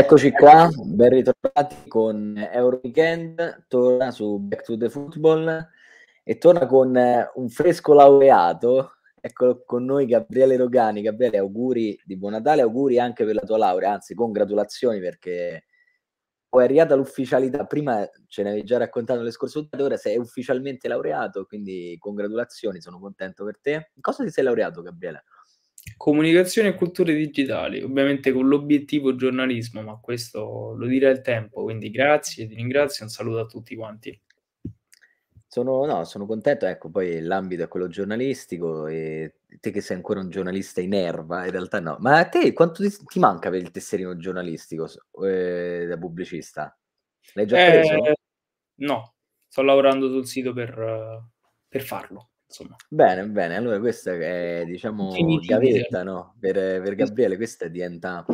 Eccoci qua, ben ritrovati con Euro Weekend, torna su Back to the Football e torna con un fresco laureato, ecco con noi Gabriele Rogani. Gabriele, auguri di buon Natale, auguri anche per la tua laurea, anzi congratulazioni perché poi è arrivata l'ufficialità, prima ce ne avevi già raccontato le scorse puntate, ora sei ufficialmente laureato, quindi congratulazioni, sono contento per te. In cosa ti sei laureato Gabriele? Comunicazione e culture digitali, ovviamente con l'obiettivo giornalismo, ma questo lo dirà il tempo, quindi grazie, ti ringrazio un saluto a tutti quanti. Sono, no, sono contento, ecco, poi l'ambito è quello giornalistico e te che sei ancora un giornalista in erba, in realtà no. Ma a te quanto ti, ti manca per il tesserino giornalistico eh, da pubblicista? L'hai già preso? Eh, no, sto lavorando sul sito per, per farlo. Insomma. Bene, bene, allora questa è diciamo gavetta no? per, per Gabriele, questa diventa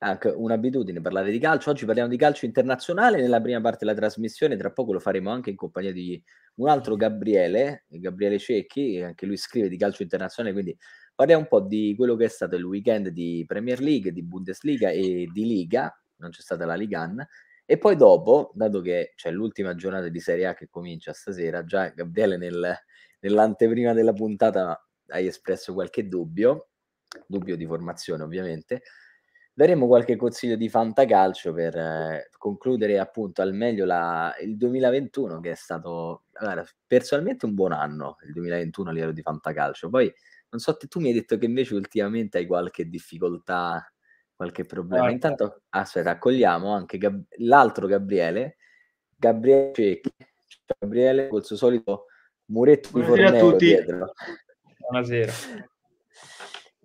anche un'abitudine parlare di calcio. Oggi parliamo di calcio internazionale nella prima parte della trasmissione, tra poco lo faremo anche in compagnia di un altro Gabriele, Gabriele Cecchi, anche lui scrive di calcio internazionale, quindi parliamo un po' di quello che è stato il weekend di Premier League, di Bundesliga e di Liga, non c'è stata la Ligan, e poi dopo, dato che c'è l'ultima giornata di Serie A che comincia stasera, già Gabriele nel, nell'anteprima della puntata hai espresso qualche dubbio, dubbio di formazione ovviamente, daremo qualche consiglio di fantacalcio per eh, concludere appunto al meglio la, il 2021 che è stato allora, personalmente un buon anno il 2021 a livello di fantacalcio. Poi non so tu mi hai detto che invece ultimamente hai qualche difficoltà qualche problema. Ah, intanto aspetta accogliamo anche Gab- l'altro Gabriele Gabriele Cecchi. Gabriele col suo solito muretto Buonasera di Fornello dietro. Buonasera.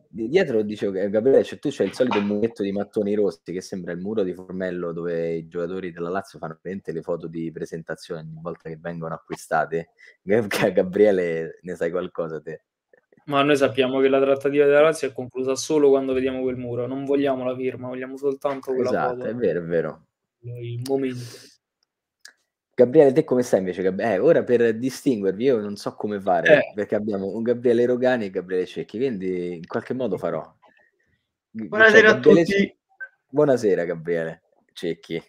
Dietro dicevo che Gabriele, cioè, tu c'hai il solito muretto di mattoni rossi che sembra il muro di Formello dove i giocatori della Lazio fanno veramente le foto di presentazione ogni volta che vengono acquistate. Gabriele, ne sai qualcosa te? Ma noi sappiamo che la trattativa della Lazio è conclusa solo quando vediamo quel muro, non vogliamo la firma, vogliamo soltanto quella esatto, foto. è vero, è vero. Il momento. Gabriele, te come stai invece? Eh, ora per distinguervi, io non so come fare, eh. perché abbiamo un Gabriele Rogani e Gabriele Cecchi, quindi in qualche modo farò. Buonasera cioè, a tutti. Buonasera Gabriele Cecchi.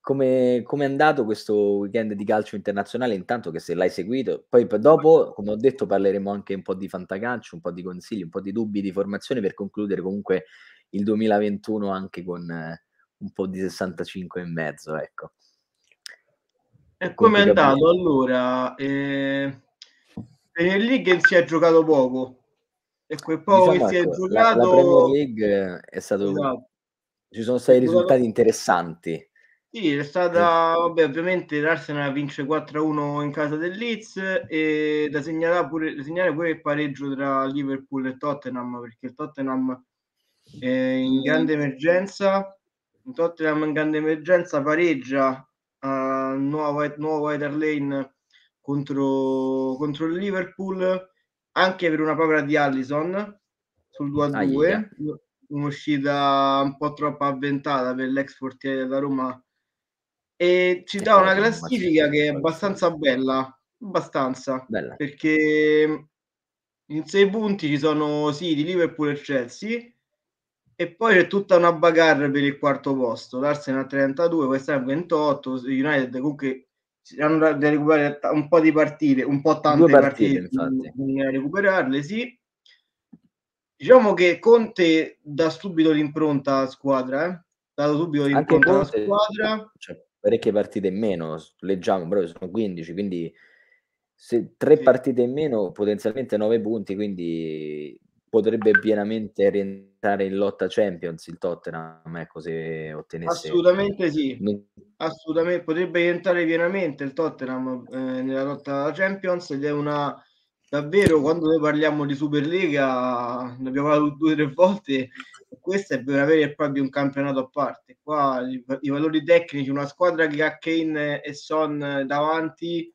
Come è andato questo weekend di calcio internazionale? Intanto che se l'hai seguito, poi dopo, come ho detto, parleremo anche un po' di fantacalcio, un po' di consigli, un po' di dubbi di formazione per concludere comunque il 2021 anche con eh, un po' di 65 e mezzo, ecco. E come è andato? Allora, eh, Premier League si è giocato poco e quel poco diciamo, che si è ecco, giocato... La, la Premier League è stato... Esatto. Ci sono stati risultati interessanti. Sì, è stata, vabbè, ovviamente l'Arsenal vince 4-1 in casa del Leeds e da segnalare pure, da segnalare pure il pareggio tra Liverpool e Tottenham perché il Tottenham è in grande emergenza, il Tottenham in grande emergenza pareggia a nuova, nuovo White Lane contro, contro il Liverpool anche per una povera di Allison sul 2-2 ah, un'uscita un po' troppo avventata per l'ex portiere della Roma. E ci dà una classifica che è abbastanza bella abbastanza. Bella. perché in sei punti ci sono sì di Liverpool e Chelsea e poi c'è tutta una bagarre per il quarto posto. L'Arsenal a 32, West Ham 28, United comunque hanno da recuperare un po' di partite, un po' tante Due partite, partite bisogna recuperarle, sì. Diciamo che Conte dà subito l'impronta alla squadra, eh? dato subito l'impronta alla squadra. Cioè, parecchie partite in meno, leggiamo, però sono 15, quindi se tre sì. partite in meno, potenzialmente 9 punti, quindi potrebbe pienamente rientrare in lotta Champions il Tottenham, ecco, se ottenesse... Assolutamente sì, assolutamente, potrebbe rientrare pienamente il Tottenham eh, nella lotta Champions ed è una... Davvero, quando noi parliamo di Superlega, ne abbiamo parlato due o tre volte, questo è per avere e proprio un campionato a parte. Qua i, i valori tecnici, una squadra che ha Kane e Son davanti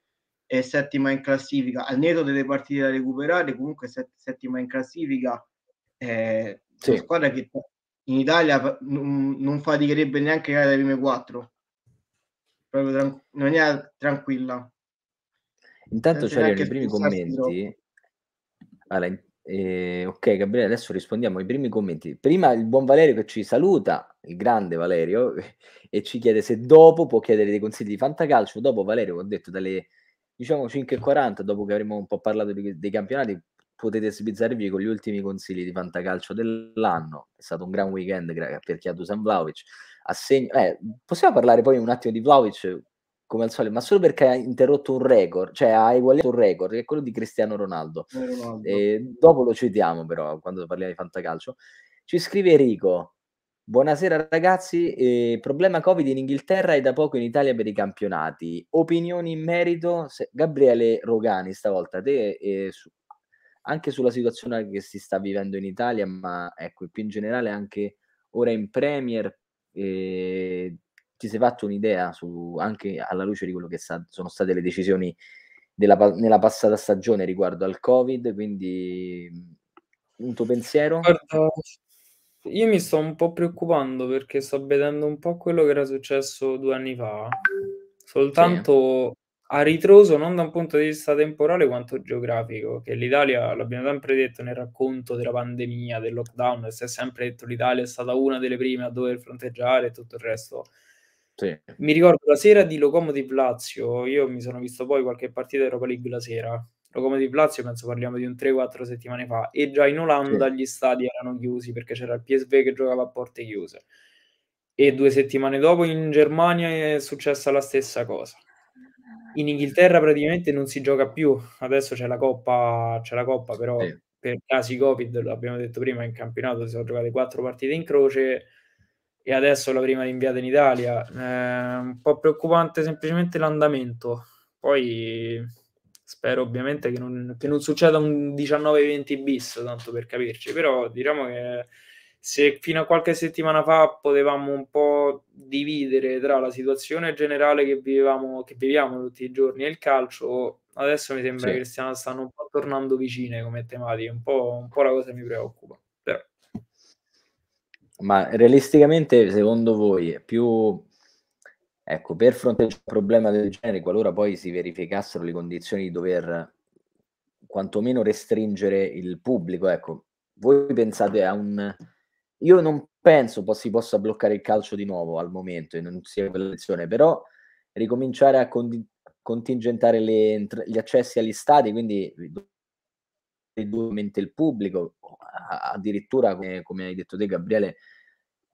è settima in classifica, al netto delle partite da recuperare, comunque settima in classifica, eh, sì. una squadra che in Italia non, non faticherebbe neanche le prime quattro, proprio tran- in maniera tranquilla. Intanto c'erano i primi commenti. Allora, Eh, ok, Gabriele, adesso rispondiamo ai primi commenti. Prima il buon Valerio che ci saluta, il grande Valerio, e ci chiede se dopo può chiedere dei consigli di fantacalcio. Dopo Valerio, ho detto dalle diciamo 5.40, dopo che avremo un po' parlato di, dei campionati, potete sbizzarvi con gli ultimi consigli di fantacalcio dell'anno. È stato un gran weekend per chi ha Dusan Vlaovic. Assegno, eh, possiamo parlare poi un attimo di Vlaovic come al solito, ma solo perché ha interrotto un record, cioè ha eguagliato un record, che è quello di Cristiano Ronaldo. Ronaldo. E dopo lo citiamo però, quando parliamo di fantacalcio. Ci scrive Enrico, buonasera ragazzi, eh, problema Covid in Inghilterra e da poco in Italia per i campionati. Opinioni in merito? Se, Gabriele Rogani, stavolta te, eh, su, anche sulla situazione che si sta vivendo in Italia, ma ecco, più in generale anche ora in Premier, eh, ti sei fatto un'idea su, anche alla luce di quello che sa, sono state le decisioni della, nella passata stagione riguardo al Covid, quindi un tuo pensiero? Guarda, io mi sto un po' preoccupando perché sto vedendo un po' quello che era successo due anni fa, soltanto sì. a ritroso non da un punto di vista temporale quanto geografico, che l'Italia, l'abbiamo sempre detto nel racconto della pandemia, del lockdown, si è sempre detto l'Italia è stata una delle prime a dover fronteggiare e tutto il resto sì. Mi ricordo la sera di Locomotive Lazio, io mi sono visto poi qualche partita Europa League la sera. Locomotive Lazio penso parliamo di un 3-4 settimane fa e già in Olanda sì. gli stadi erano chiusi perché c'era il PSV che giocava a porte chiuse. E due settimane dopo in Germania è successa la stessa cosa. In Inghilterra praticamente non si gioca più, adesso c'è la coppa, c'è la coppa però sì. per casi Covid, l'abbiamo detto prima, in campionato si sono giocate quattro partite in croce e adesso la prima rinviata in Italia. Eh, un po' preoccupante semplicemente l'andamento. Poi spero ovviamente che non, che non succeda un 19-20 bis, tanto per capirci, però diciamo che se fino a qualche settimana fa potevamo un po' dividere tra la situazione generale che vivevamo, che viviamo tutti i giorni e il calcio, adesso mi sembra sì. che stiano, stanno un po' tornando vicine come tematiche, un po', un po' la cosa mi preoccupa. Però. Ma realisticamente, secondo voi, è più ecco, per fronteggiare un problema del genere, qualora poi si verificassero le condizioni di dover quantomeno restringere il pubblico, ecco, voi pensate a un... Io non penso po- si possa bloccare il calcio di nuovo al momento e non sia quella lezione, però ricominciare a con- contingentare le, gli accessi agli stadi, quindi ridurmente il pubblico, addirittura come, come, hai detto te Gabriele,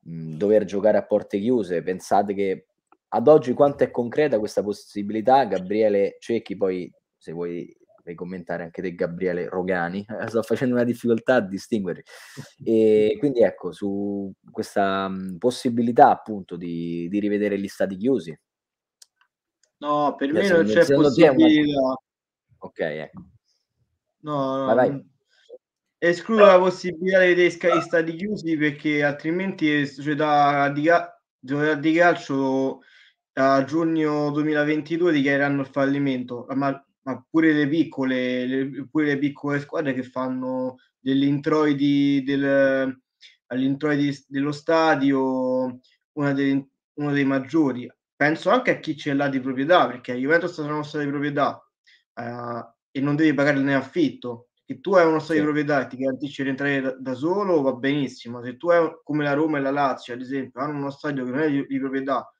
mh, dover giocare a porte chiuse, pensate che ad oggi quanto è concreta questa possibilità? Gabriele Cecchi, poi se vuoi puoi commentare anche te Gabriele Rogani, sto facendo una difficoltà a distinguerli. E quindi ecco, su questa possibilità appunto di, di, rivedere gli stati chiusi. No, per me non c'è possibilità. Una... Ok, ecco. No, no. Vai, vai. Escludo la possibilità di vedere gli stati chiusi perché altrimenti le società di, società di calcio a giugno 2022 dichiareranno il fallimento, ma, ma pure, le piccole, le, pure le piccole squadre che fanno degli introiti, del, agli introiti dello stadio una dei, uno dei maggiori. Penso anche a chi ce l'ha di proprietà, perché la Juventus sarà una storia di proprietà eh, e non devi pagare ne affitto. Che tu hai uno stadio sì. di proprietà e ti garantisce di entrare da, da, solo, va benissimo. Se tu hai come la Roma e la Lazio, ad esempio, hanno uno stadio che non è di, di proprietà,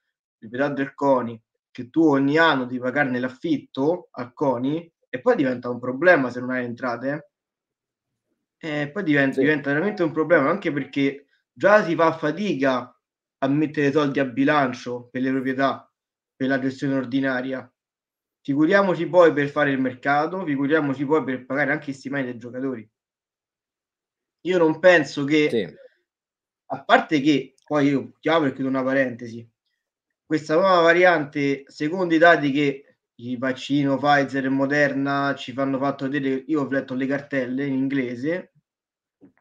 proprietà del CONI, che tu ogni anno devi pagarne l'affitto al CONI, e poi diventa un problema se non hai entrate. E poi diventa, sì. diventa veramente un problema anche perché già si fa fatica a mettere soldi a bilancio per le proprietà, per la gestione ordinaria Figuriamoci poi per fare il mercato, figuriamoci poi per pagare anche i stimati dei giocatori. Io non penso che, sì. a parte che, poi io chiamo e chiudo una parentesi, questa nuova variante, secondo i dati che il vaccino Pfizer e Moderna ci fanno fatto vedere, io ho letto le cartelle in inglese,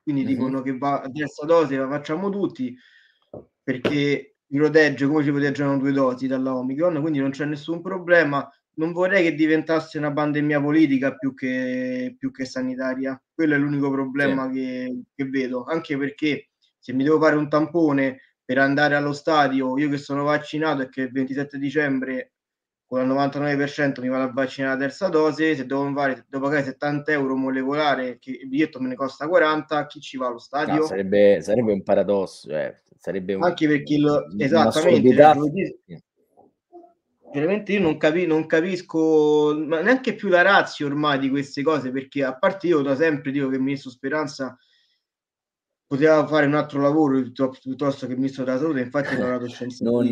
quindi mm-hmm. dicono che va a terza dose la facciamo tutti, perché mi protegge come ci proteggono due dosi dalla Omicron, quindi non c'è nessun problema non vorrei che diventasse una pandemia politica più che, più che sanitaria. Quello è l'unico problema sì. che, che, vedo, anche perché se mi devo fare un tampone per andare allo stadio, io che sono vaccinato e che il 27 dicembre con il 99% mi vado a vaccinare la terza dose, se devo, fare, devo pagare 70 euro molecolare, che il biglietto me ne costa 40, chi ci va allo stadio? No, sarebbe, sarebbe, un paradosso, cioè, sarebbe un, anche perché lo, esattamente veramente io non, capi, non capisco ma neanche più la razza ormai di queste cose perché a parte io da sempre dico che il ministro Speranza poteva fare un altro lavoro piuttosto che il ministro della salute infatti non ha dato scienze non...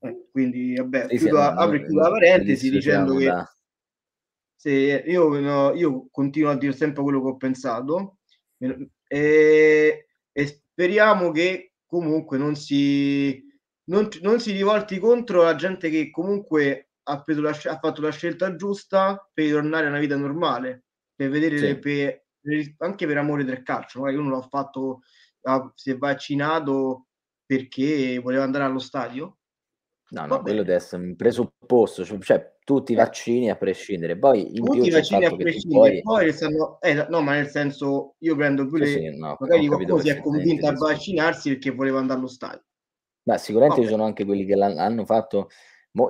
Eh, quindi vabbè, sì, chiudo, apro e chiudo la parentesi dicendo che se io, no, io continuo a dire sempre quello che ho pensato e, e speriamo che comunque non si, non, non, si rivolti contro la gente che comunque ha, la, ha fatto la scelta giusta per ritornare a una vita normale, per vedere sì. per, anche per amore del calcio. Magari uno l'ha fatto, si è vaccinato perché voleva andare allo stadio No, no, quello deve essere un presupposto, cioè, cioè tutti i eh. vaccini a prescindere. Poi in tutti i vaccini a prescindere, poi, poi stanno, eh, no, ma nel senso io prendo pure sì, sì, no, magari qualcuno si è convinto a vaccinarsi perché voleva andare allo stadio. Beh, sicuramente ci sono anche quelli che l'hanno fatto.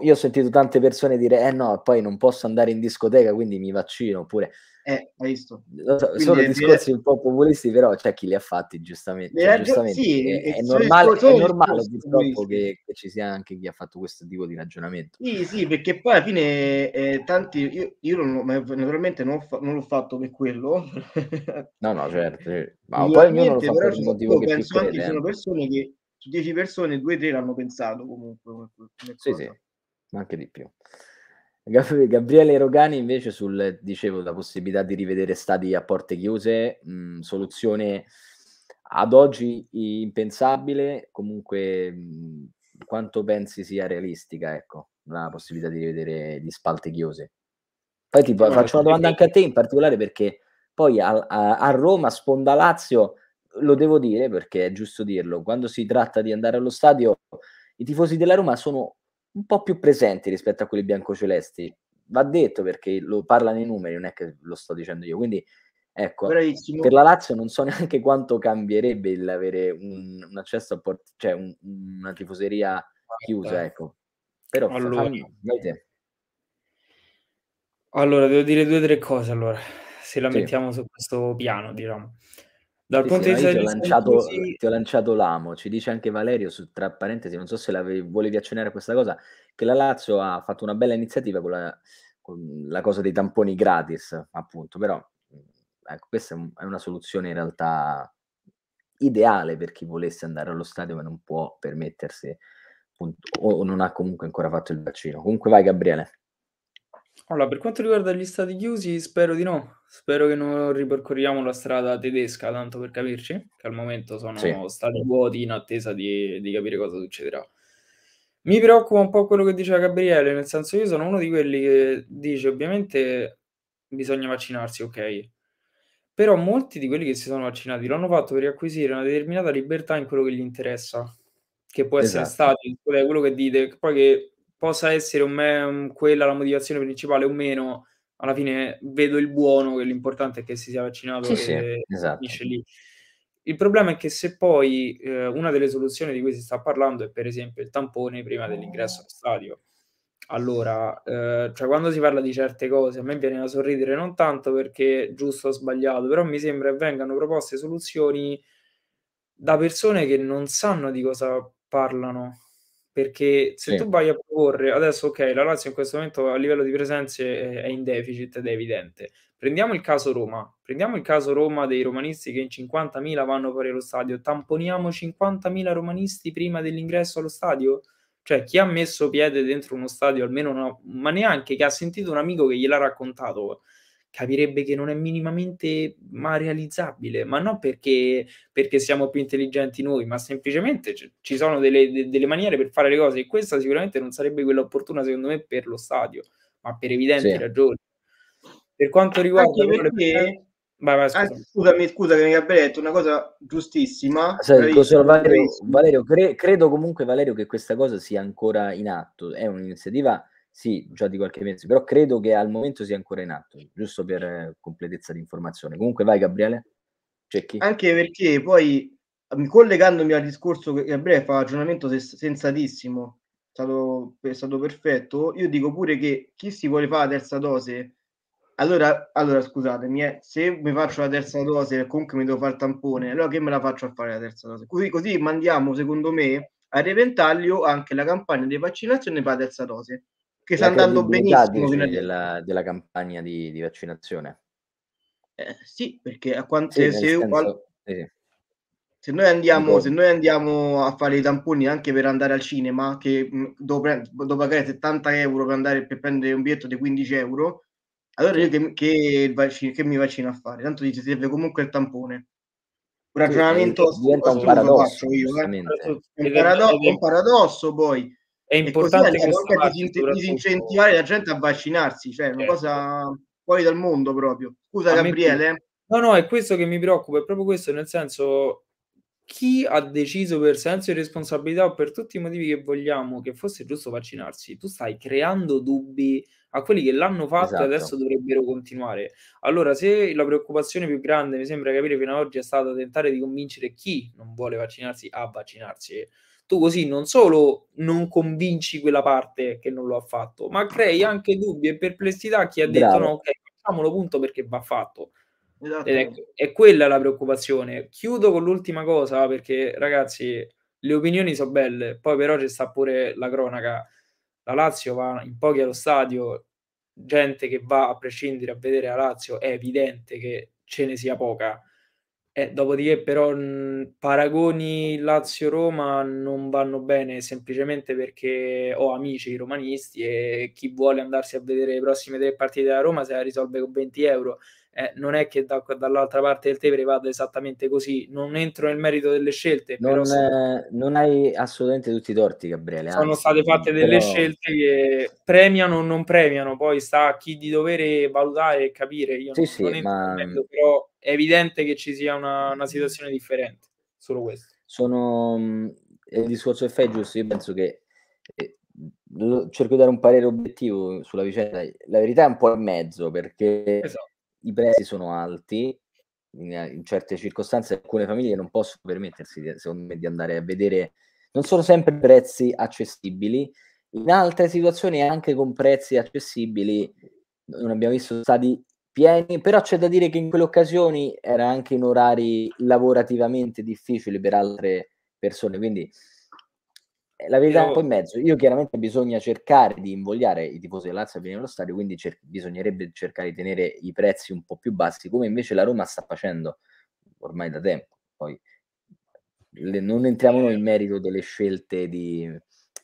io ho sentito tante persone dire: Eh no, poi non posso andare in discoteca, quindi mi vaccino. Oppure eh, hai visto? So, sono discorsi un po' populisti, però c'è chi li ha fatti giustamente. Cioè, giustamente sì, è, è, normale, è normale purtroppo che, che, ci sia anche chi ha fatto questo tipo di ragionamento. Sì, sì, perché poi alla fine eh, tanti, io, io non, naturalmente non, fa, non, l'ho fatto per quello. no, no, certo. Ma poi ognuno lo fa per un motivo che penso anche ci sono persone che su 10 persone, 2-3 l'hanno pensato comunque. Sì, sì, ma anche di più. Gabriele Rogani invece sul, dicevo, la possibilità di rivedere stadi a porte chiuse, mh, soluzione ad oggi impensabile, comunque mh, quanto pensi sia realistica, ecco, la possibilità di rivedere gli spalte chiuse. Poi ti no, faccio una domanda anche a te in particolare perché poi a, a, a Roma, sponda Lazio, lo devo dire perché è giusto dirlo, quando si tratta di andare allo stadio, i tifosi della Roma sono un po' più presenti rispetto a quelli biancocelesti. Va detto perché lo parlano i numeri, non è che lo sto dicendo io. Quindi ecco, Bravissimo. per la Lazio non so neanche quanto cambierebbe l'avere un, un accesso a port- cioè un, una tifoseria chiusa, ecco. Però allora, fammi, allora, devo dire due o tre cose allora, se la sì. mettiamo su questo piano, diciamo. Dal sì, punto sì, di vista ti ho, lanciato, ti ho lanciato l'amo, ci dice anche Valerio, su, tra parentesi, non so se volevi accennare a questa cosa, che la Lazio ha fatto una bella iniziativa con la, con la cosa dei tamponi gratis, appunto, però ecco, questa è una soluzione in realtà ideale per chi volesse andare allo stadio ma non può permettersi appunto, o non ha comunque ancora fatto il vaccino. Comunque vai Gabriele. Allora, per quanto riguarda gli stati chiusi, spero di no. Spero che non ripercorriamo la strada tedesca, tanto per capirci, che al momento sono sì. stati vuoti in attesa di, di, capire cosa succederà. Mi preoccupa un po' quello che diceva Gabriele, nel senso io sono uno di quelli che dice ovviamente bisogna vaccinarsi, ok. Però molti di quelli che si sono vaccinati l'hanno fatto per riacquisire una determinata libertà in quello che gli interessa, che può essere esatto. stato quello che dite, poi che possa essere un me, quella la motivazione principale o meno, alla fine vedo il buono, che l'importante è che si sia vaccinato sì, e sì, esatto. finisce lì. Il problema è che se poi eh, una delle soluzioni di cui si sta parlando è per esempio il tampone prima dell'ingresso allo stadio, allora, eh, cioè quando si parla di certe cose a me viene da sorridere non tanto perché giusto o sbagliato, però mi sembra che vengano proposte soluzioni da persone che non sanno di cosa parlano perché se sì. tu vai a proporre adesso, ok, la Lazio in questo momento a livello di presenze è in deficit ed è evidente. Prendiamo il caso Roma, prendiamo il caso Roma dei romanisti che in 50.000 vanno fuori allo stadio, tamponiamo 50.000 romanisti prima dell'ingresso allo stadio? Cioè, chi ha messo piede dentro uno stadio, almeno no, ma neanche che ha sentito un amico che gliel'ha raccontato, capirebbe che non è minimamente ma realizzabile, ma non perché, perché siamo più intelligenti noi, ma semplicemente c- ci sono delle, de- delle, maniere per fare le cose e questa sicuramente non sarebbe quella opportuna secondo me per lo stadio, ma per evidenti sì. ragioni. Per quanto riguarda... Perché... Vai, vai, scusa. scusami, scusa che mi abbia detto una cosa giustissima. Sì, Valerio, Valerio cre- credo comunque Valerio che questa cosa sia ancora in atto, è un'iniziativa sì, già di qualche mese, però credo che al momento sia ancora in atto, giusto per eh, completezza di informazione. Comunque vai Gabriele, Cecchi. Anche perché poi, collegandomi al discorso che Gabriele fa, ragionamento sensatissimo, stato, è stato perfetto. Io dico pure che chi si vuole fare la terza dose, allora, allora scusatemi, eh, se mi faccio la terza dose comunque mi devo fare il tampone, allora che me la faccio a fare la terza dose? Così, così mandiamo, secondo me, a repentaglio anche la campagna di vaccinazione per la terza dose, che sta andando benissimo. Della, della campagna di, di vaccinazione. Eh, sì, perché a quanto sì, se, senso, al, sì. se, noi andiamo, se noi andiamo a fare i tamponi anche per andare al cinema, che dopo, dopo pagare 70 euro per andare per prendere un biglietto di 15 euro, allora io che, che, vaccino, che mi vaccino a fare? Tanto ti serve comunque il tampone. Un ragionamento sì, diventa un paradosso, io, eh. un, paradosso, un paradosso poi. È importante che anche disincentivare la gente a vaccinarsi, cioè una certo. cosa fuori dal mondo proprio. Scusa a Gabriele. No, no, è questo che mi preoccupa, è proprio questo, nel senso chi ha deciso per senso di responsabilità o per tutti i motivi che vogliamo che fosse giusto vaccinarsi, tu stai creando dubbi a quelli che l'hanno fatto esatto. e adesso dovrebbero continuare. Allora, se la preoccupazione più grande, mi sembra capire fino ad oggi, è stata tentare di convincere chi non vuole vaccinarsi a vaccinarsi, tu così non solo non convinci quella parte che non lo ha fatto, ma crei anche dubbi e perplessità a chi ha Bravo. detto no, ok, facciamolo punto perché va fatto. Esatto. Ed è, è quella la preoccupazione. Chiudo con l'ultima cosa perché ragazzi, le opinioni sono belle, poi però ci sta pure la cronaca. La Lazio va in pochi allo stadio, gente che va a prescindere a vedere la Lazio, è evidente che ce ne sia poca eh, dopodiché però, mhmm, paragoni Lazio-Roma non vanno bene semplicemente perché ho amici romanisti e chi vuole andarsi a vedere le prossime tre partite della Roma se la risolve con 20 euro eh, non è che da, dall'altra parte del Tevere vada esattamente così. Non entro nel merito delle scelte. Non, però sono, non hai assolutamente tutti i torti, Gabriele. Sono anzi, state fatte delle però... scelte che premiano o non premiano, poi sta a chi di dovere valutare e capire. Io sì, non, sì, non ma... merito, però è evidente che ci sia una, una situazione differente. Solo questo. Sono il discorso è fai giusto. Io penso che eh, cerco di dare un parere obiettivo sulla vicenda. La verità è un po' in mezzo perché. Esatto i prezzi sono alti, in, in, certe circostanze alcune famiglie non possono permettersi, secondo me, di andare a vedere, non sono sempre prezzi accessibili, in altre situazioni anche con prezzi accessibili non abbiamo visto stati pieni, però c'è da dire che in quelle occasioni era anche in orari lavorativamente difficili per altre persone, quindi eh, la verità è un po' in mezzo. Io chiaramente bisogna cercare di invogliare i tifosi del Lazio a venire allo stadio, quindi cer- bisognerebbe cercare di tenere i prezzi un po' più bassi, come invece la Roma sta facendo ormai da tempo. Poi le, non entriamo nel merito delle scelte di,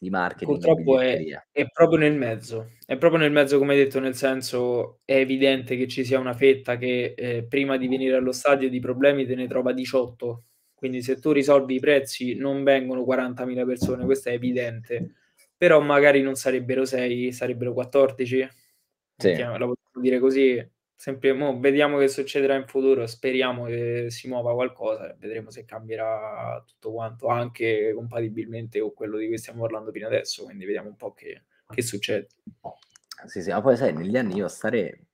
di marketing. Purtroppo è, è, proprio nel mezzo, è proprio nel mezzo, come hai detto, nel senso è evidente che ci sia una fetta che eh, prima di venire allo stadio di problemi te ne trova 18 quindi se tu risolvi i prezzi non vengono 40.000 persone, questo è evidente, però magari non sarebbero 6, sarebbero 14. Sì. La possiamo dire così. Sempre, mo, vediamo che succederà in futuro, speriamo che si muova qualcosa, vedremo se cambierà tutto quanto, anche compatibilmente con quello di cui stiamo parlando fino adesso, quindi vediamo un po' che, che succede. Sì, sì, ma poi sai, negli anni io stare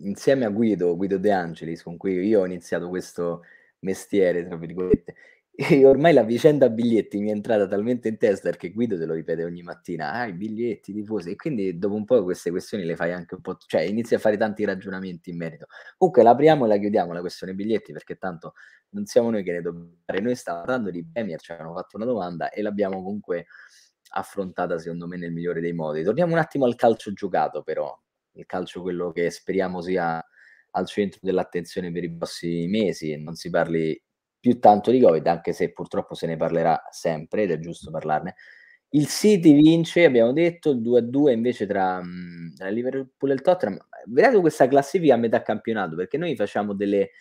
insieme a Guido, Guido De Angelis, con cui io ho iniziato questo mestiere, tra virgolette. E ormai la vicenda biglietti mi è entrata talmente in testa perché Guido te lo ripete ogni mattina, ah, i biglietti, tifosi, e quindi dopo un po' queste questioni le fai anche un po', cioè inizi a fare tanti ragionamenti in merito. Comunque la apriamo e la chiudiamo la questione biglietti perché tanto non siamo noi che ne dobbiamo fare, noi stavamo parlando di Premier, ci hanno fatto una domanda e l'abbiamo comunque affrontata secondo me nel migliore dei modi. Torniamo un attimo al calcio giocato però, il calcio quello che speriamo sia al centro dell'attenzione per i prossimi mesi e non si parli più tanto di Covid, anche se purtroppo se ne parlerà sempre ed è giusto parlarne. Il City vince, abbiamo detto, il 2-2 invece tra, tra Liverpool e il Tottenham. Vedete questa classifica a metà campionato, perché noi facciamo delle,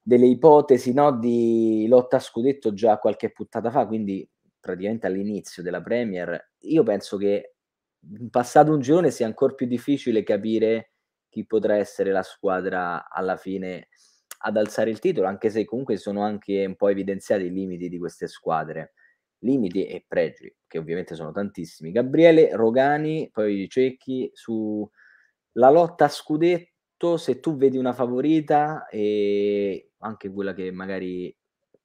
delle ipotesi no, di lotta a scudetto già qualche puntata fa, quindi praticamente all'inizio della Premier. Io penso che passato un girone sia ancora più difficile capire chi potrà essere la squadra alla fine ad alzare il titolo, anche se comunque sono anche un po' evidenziati i limiti di queste squadre. Limiti e pregi, che ovviamente sono tantissimi. Gabriele Rogani, poi Cecchi, su la lotta a scudetto, se tu vedi una favorita e anche quella che magari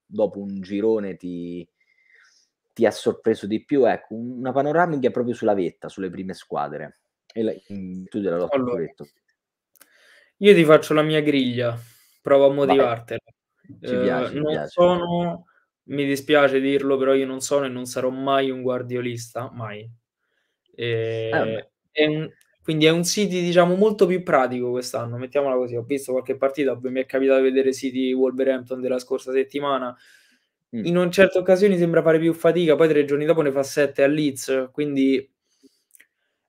dopo un girone ti, ti ha sorpreso di più? Ecco, una panoramica proprio sulla vetta, sulle prime squadre. E la, in tu della lotta allora, Io ti faccio la mia griglia, provo a motivartela. Ci piace, eh, non piace. sono, mi dispiace dirlo, però io non sono e non sarò mai un guardiolista, mai. E, eh, è un, quindi è un City, diciamo, molto più pratico quest'anno, mettiamola così. Ho visto qualche partita, mi è capitato di vedere City Wolverhampton della scorsa settimana. Mm. In un certe occasioni sembra fare più fatica, poi tre giorni dopo ne fa sette a Leeds, quindi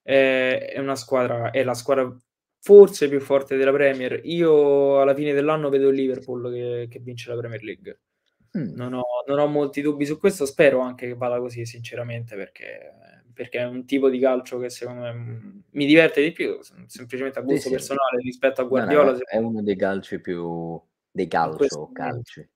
è, è una squadra, è la squadra forse più forte della Premier. Io alla fine dell'anno vedo il Liverpool che, che vince la Premier League. Mm. Non, ho, non, ho, molti dubbi su questo, spero anche che vada così, sinceramente, perché, perché, è un tipo di calcio che secondo me mi diverte di più, semplicemente a gusto sì, personale sì. rispetto a Guardiola. No, no, è uno dei calci più dei calcio, calci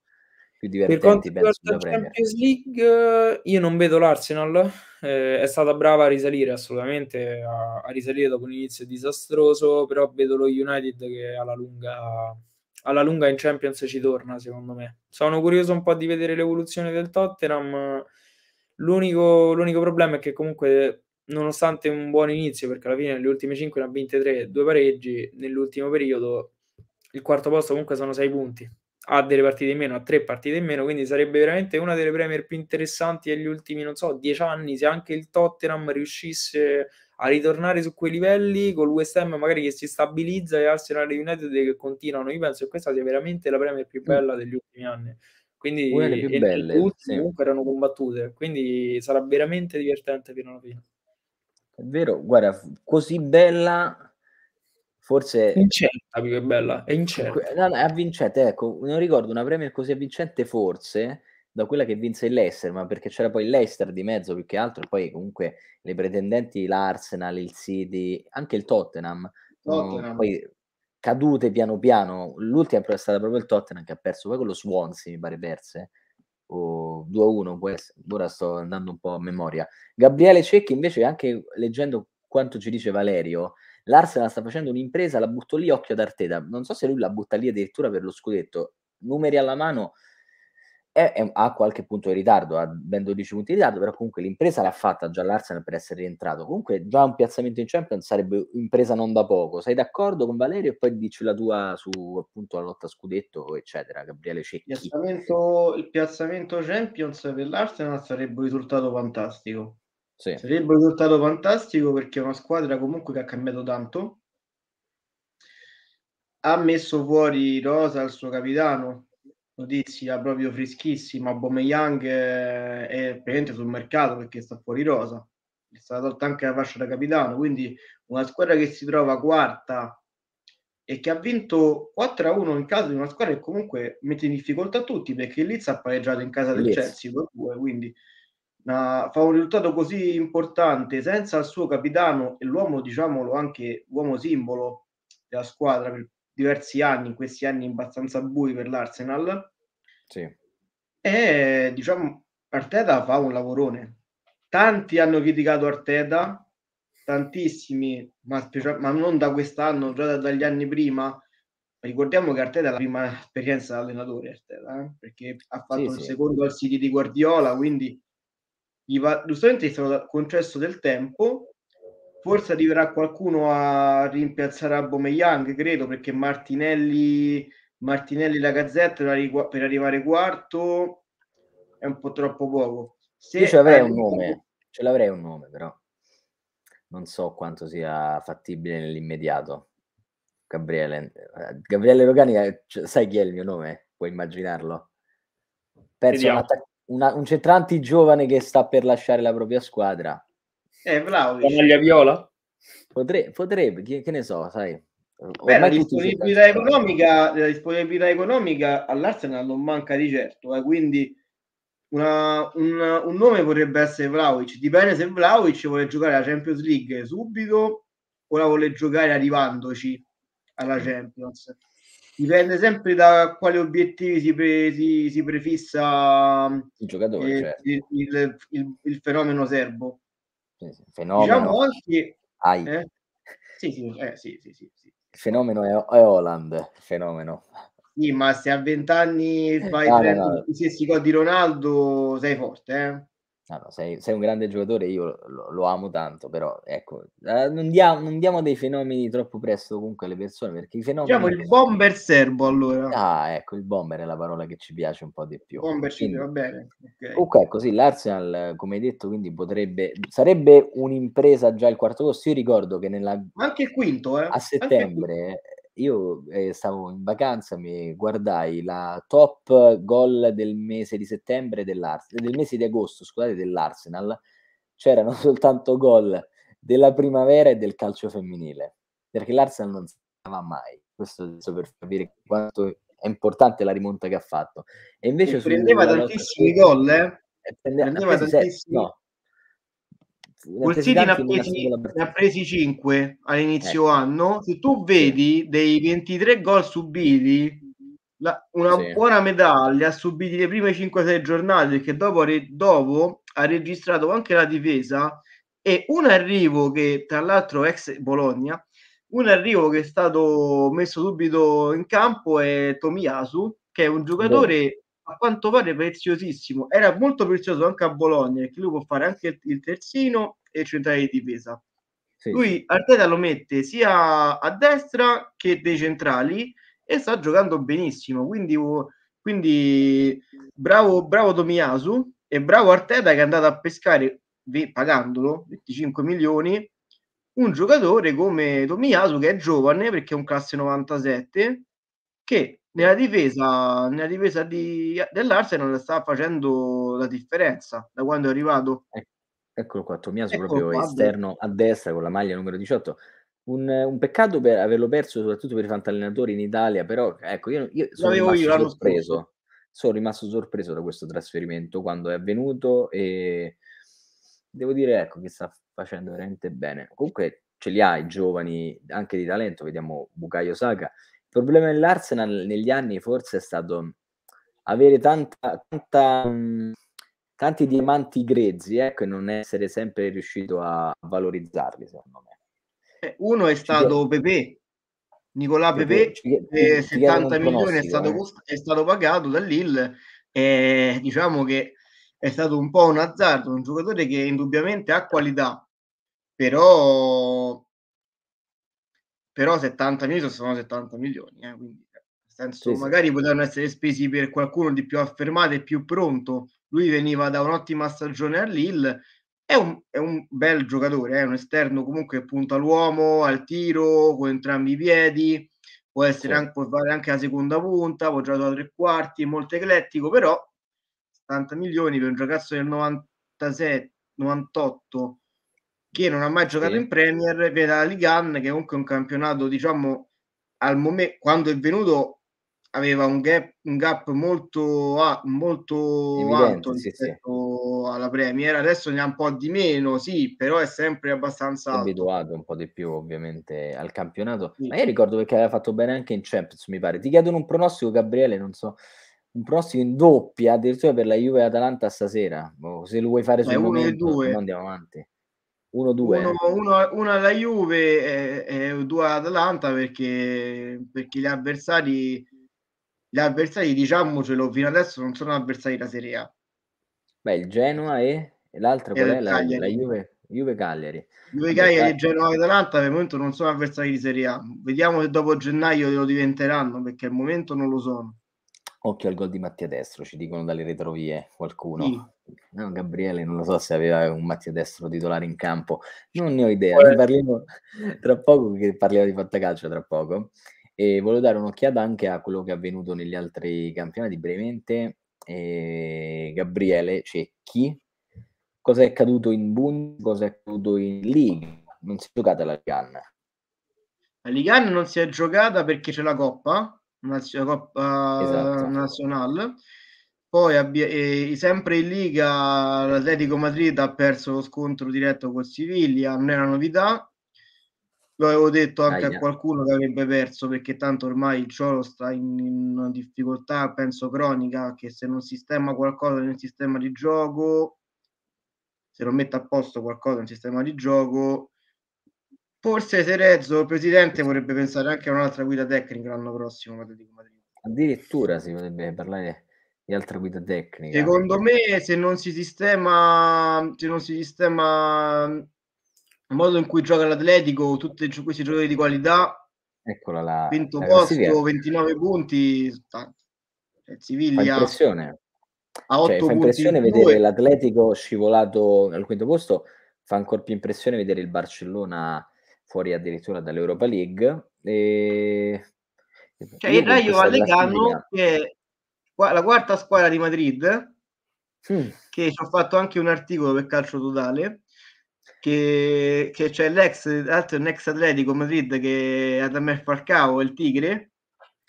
più divertenti. Per quanto riguarda la Champions League, io non vedo l'Arsenal, eh, è stata brava a risalire assolutamente, a, a, risalire dopo un inizio disastroso, però vedo lo United che alla lunga, alla lunga in Champions ci torna, secondo me. Sono curioso un po' di vedere l'evoluzione del Tottenham. L'unico, l'unico problema è che comunque nonostante un buon inizio, perché alla fine nelle ultime 5 ne ha vinte 3, due pareggi, nell'ultimo periodo il quarto posto comunque sono 6 punti ha delle partite in meno, ha tre partite in meno, quindi sarebbe veramente una delle Premier più interessanti degli ultimi, non so, dieci anni, se anche il Tottenham riuscisse a ritornare su quei livelli, con West Ham magari che si stabilizza e Arsenal e United che continuano, io penso che questa sia veramente la Premier più bella degli ultimi anni. Quindi una delle più belle, sì. comunque erano combattute, quindi sarà veramente divertente fino alla fine. È vero, guarda, così bella Forse... Incerta più che bella, è incerta. No, no, è avvincente, ecco, non ricordo una Premier così avvincente forse da quella che vinse il Leicester, ma perché c'era poi il Leicester di mezzo più che altro, e poi comunque le pretendenti, l'Arsenal, il City, anche il Tottenham, Tottenham. poi cadute piano piano. L'ultima è stata proprio il Tottenham che ha perso, poi con lo Swansea mi pare perse, o 2-1, può essere. ora sto andando un po' a memoria. Gabriele Cecchi invece, anche leggendo quanto ci dice Valerio, l'Arsenal sta facendo un'impresa, la butto lì, occhio ad Arteta. Non so se lui la butta lì addirittura per lo scudetto. Numeri alla mano, è, è, ha qualche punto di ritardo, ha ben 12 punti di ritardo, però comunque l'impresa l'ha fatta già l'Arsenal per essere rientrato. Comunque già un piazzamento in Champions sarebbe impresa non da poco. Sei d'accordo con Valerio? E poi dici la tua su appunto la lotta scudetto, eccetera. Gabriele Cecchi. Piazzamento, il piazzamento Champions per l'Arsenal sarebbe un risultato fantastico. Sì. Sarebbe un risultato fantastico perché è una squadra comunque che ha cambiato tanto. Ha messo fuori Rosa, il suo capitano, notizia proprio freschissima. Aubameyang è, è praticamente sul mercato perché sta fuori Rosa. È stata tolta anche la fascia da capitano, quindi una squadra che si trova quarta e che ha vinto 4-1 in casa di una squadra che comunque mette in difficoltà tutti perché il Leeds ha pareggiato in casa del Leeds. Chelsea 2 quindi una, fa un risultato così importante senza il suo capitano e l'uomo, diciamolo, anche uomo simbolo della squadra per diversi anni, in questi anni abbastanza bui per l'Arsenal. Sì. E diciamo, Arteta fa un lavorone. Tanti hanno criticato Arteta, tantissimi, ma, specia- ma non da quest'anno, già dagli anni prima. Ricordiamo che Arteta è la prima esperienza da allenatore, Arteta, eh? perché ha fatto sì, il sì. secondo al City di Guardiola, quindi gli va, giustamente gli è stato concesso del tempo, forse arriverà qualcuno a rimpiazzare Aubameyang, credo, perché Martinelli, Martinelli la Gazzetta per arrivare quarto è un po' troppo poco. Se Io ce l'avrei un nome, ce l'avrei un nome però non so quanto sia fattibile nell'immediato. Gabriele, eh, Gabriele Rogani, eh, sai chi è il mio nome? Puoi immaginarlo? Penso un, attac- una, un centrante giovane che sta per lasciare la propria squadra. Eh, bravo. La maglia viola? Potre, potrebbe, che, che, ne so, sai. Beh, la, disponibilità economica, la disponibilità economica all'Arsenal non manca di certo, eh, quindi una, un, un, nome potrebbe essere Vlaovic. Dipende se Vlaovic vuole giocare la Champions League subito o la vuole giocare arrivandoci alla Champions dipende sempre da quali obiettivi si, pre, si, si prefissa il giocatore, eh, certo. il, il, il, il, fenomeno serbo. Sì, sì. Fenomeno. Diciamo anche... Eh? Sì, sì, eh, sì, sì, sì, sì. Il fenomeno è, è Holland, fenomeno. Sì, ma se a 20 anni fai no, no, no. gli stessi gol di Ronaldo sei forte, eh? Ah, no, sei, sei, un grande giocatore, io lo, lo amo tanto, però ecco, eh, non, diamo, non, diamo, dei fenomeni troppo presto comunque alle persone, perché i fenomeni... Diciamo il bomber serbo allora. Ah, ecco, il bomber è la parola che ci piace un po' di più. Bomber ci va bene. Okay. Comunque ecco, sì, l'Arsenal, come hai detto, quindi potrebbe... Sarebbe un'impresa già il quarto posto, io ricordo che nella... Anche il quinto, eh? A settembre io eh, stavo in vacanza, mi guardai la top gol del mese di settembre dell'Arsenal, del mese di agosto, scusate, dell'Arsenal. C'erano soltanto gol della primavera e del calcio femminile, perché l'Arsenal non si va mai. Questo per capire quanto è importante la rimonta che ha fatto. E invece e prendeva tantissimi gol, eh? Prendeva, prendeva tantissimi. No, Col City ne ha, presi, ne ha presi 5 all'inizio eh. anno. Se tu vedi dei 23 gol subiti, la, una sì. buona medaglia ha subiti le prime 5-6 giornate perché dopo, dopo, ha registrato anche la difesa e un arrivo che tra l'altro ex Bologna un arrivo che è stato messo subito in campo è Tomiyasu che è un giocatore a quanto pare preziosissimo. Era molto prezioso anche a Bologna, perché lui può fare anche il terzino e il centrale di difesa. Sì, lui. Arteta lo mette sia a destra che dei centrali e sta giocando benissimo. Quindi, quindi bravo, bravo Tomiyasu e bravo Arteta che è andato a pescare pagandolo 25 milioni un giocatore come Tomiyasu che è giovane perché è un classe 97 che nella difesa, nella difesa di, dell'Arsenal sta facendo la differenza da quando è arrivato. Ecco, eccolo qua, Tomiaso ecco proprio qua, esterno a destra con la maglia numero 18. Un, un, peccato per averlo perso soprattutto per i fantallenatori in Italia, però ecco, io, io sono rimasto io sorpreso. Sono rimasto sorpreso da questo trasferimento quando è avvenuto e devo dire ecco che sta facendo veramente bene. Comunque ce li ha i giovani anche di talento, vediamo Bukayo Saka il problema dell'Arsenal negli anni forse è stato avere tanta, tanta, tanti diamanti grezzi ecco, e non essere sempre riuscito a valorizzarli, secondo me. Eh, uno è stato Pepe, Nicolà Pepe, Pepe 70 milioni è stato, eh. è stato pagato da Lille e diciamo che è stato un po' un azzardo, un giocatore che indubbiamente ha qualità, però però 70 milioni sono 70 milioni, eh, quindi nel senso sì, magari sì. potevano essere spesi per qualcuno di più affermato e più pronto. Lui veniva da un'ottima stagione a Lille, è un, è un bel giocatore, è un esterno comunque punta l'uomo, al tiro, con entrambi i piedi, può essere sì. anche, può fare anche la seconda punta, può giocare da tre quarti, è molto eclettico, però 70 milioni per un ragazzo del 97, 98 che non ha mai giocato sì. in Premier, viene dalla Ligan, che comunque è un campionato, diciamo, al momento quando è venuto aveva un gap, un gap molto, ah, molto Evidente, alto rispetto sì, alla Premier. Adesso ne ha un po' di meno, sì, però è sempre abbastanza alto. abituato un po' di più, ovviamente, al campionato. Sì. Ma io ricordo perché aveva fatto bene anche in Champions, mi pare. Ti chiedono un pronostico, Gabriele, non so un pronostico in doppia addirittura per la Juve Atalanta stasera. Boh, se lo vuoi fare sul momento, andiamo avanti. 1-2. Uno, uno, uno, alla Juve e, e due all'Atalanta perché, perché gli avversari, gli avversari, diciamocelo, fino adesso non sono avversari da Serie A. Beh, il Genoa e, e l'altra qual è? La, la, Juve, Juve Cagliari. Juve Cagliari e Genoa e Atalanta per il momento non sono avversari di Serie A. Vediamo se dopo gennaio lo diventeranno perché al momento non lo sono. Occhio al gol di Mattia Destro, ci dicono dalle retrovie qualcuno. Sì. No, Gabriele, non lo so se aveva un Mattia Destro titolare in campo, non ne ho idea. Ne parliamo tra poco, che parliamo di fantacalcio tra poco. E volevo dare un'occhiata anche a quello che è avvenuto negli altri campionati brevemente. E Gabriele Cecchi, cosa è accaduto in Bund, cosa è accaduto in League? Non si è giocata la Ligan. La Ligan non si è giocata perché c'è la Coppa, la Coppa esatto. Nazionale. Poi eh, sempre in Liga l'Atletico Madrid ha perso lo scontro diretto col Siviglia, non è una novità. Lo avevo detto anche Aia. a qualcuno che avrebbe perso perché tanto ormai il Ciolo sta in, in, una difficoltà, penso cronica, che se non sistema qualcosa nel sistema di gioco, se non mette a posto qualcosa nel sistema di gioco, Forse Serezzo, il presidente, vorrebbe pensare anche a un'altra guida tecnica l'anno prossimo. Addirittura si potrebbe parlare di altra guida tecnica. Secondo me, se non si sistema, se non si sistema il modo in cui gioca l'Atletico, tutti questi giocatori di qualità, eccola la quinto posto, 29 punti. Cioè, Siviglia impressione. A 8 cioè, fa impressione vedere due. l'Atletico scivolato al quinto posto, fa ancora più impressione vedere il Barcellona fuori addirittura dall'Europa League. E... Cioè, il Rayo Vallecano che la quarta squadra di Madrid, mm. che ci ho fatto anche un articolo per calcio totale, che, che c'è l'ex, altro ex Atletico Madrid che è Adamel Falcao, il Tigre,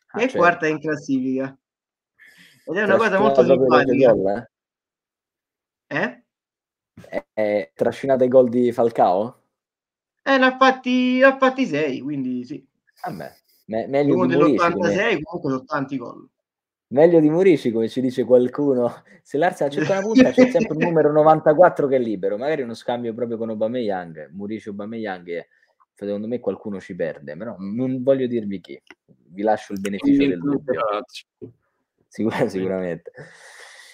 ah, e certo. quarta in classifica. Ed è una cosa molto simpatica. Gol, eh? eh? È, è trascinata i gol di Falcao? Eh, ne ha fatti, ha fatti sei, quindi sì. Vabbè, me- meglio Uno dell'86 comunque sono tanti gol. Meglio di Murici, come ci dice qualcuno. Se l'Arsenal cerca una punta, c'è sempre un numero 94 che è libero. Magari uno scambio proprio con Aubameyang. Murici Aubameyang, secondo me qualcuno ci perde, però non voglio dirvi chi. Vi lascio il beneficio del dubbio. Sicur- sicuramente.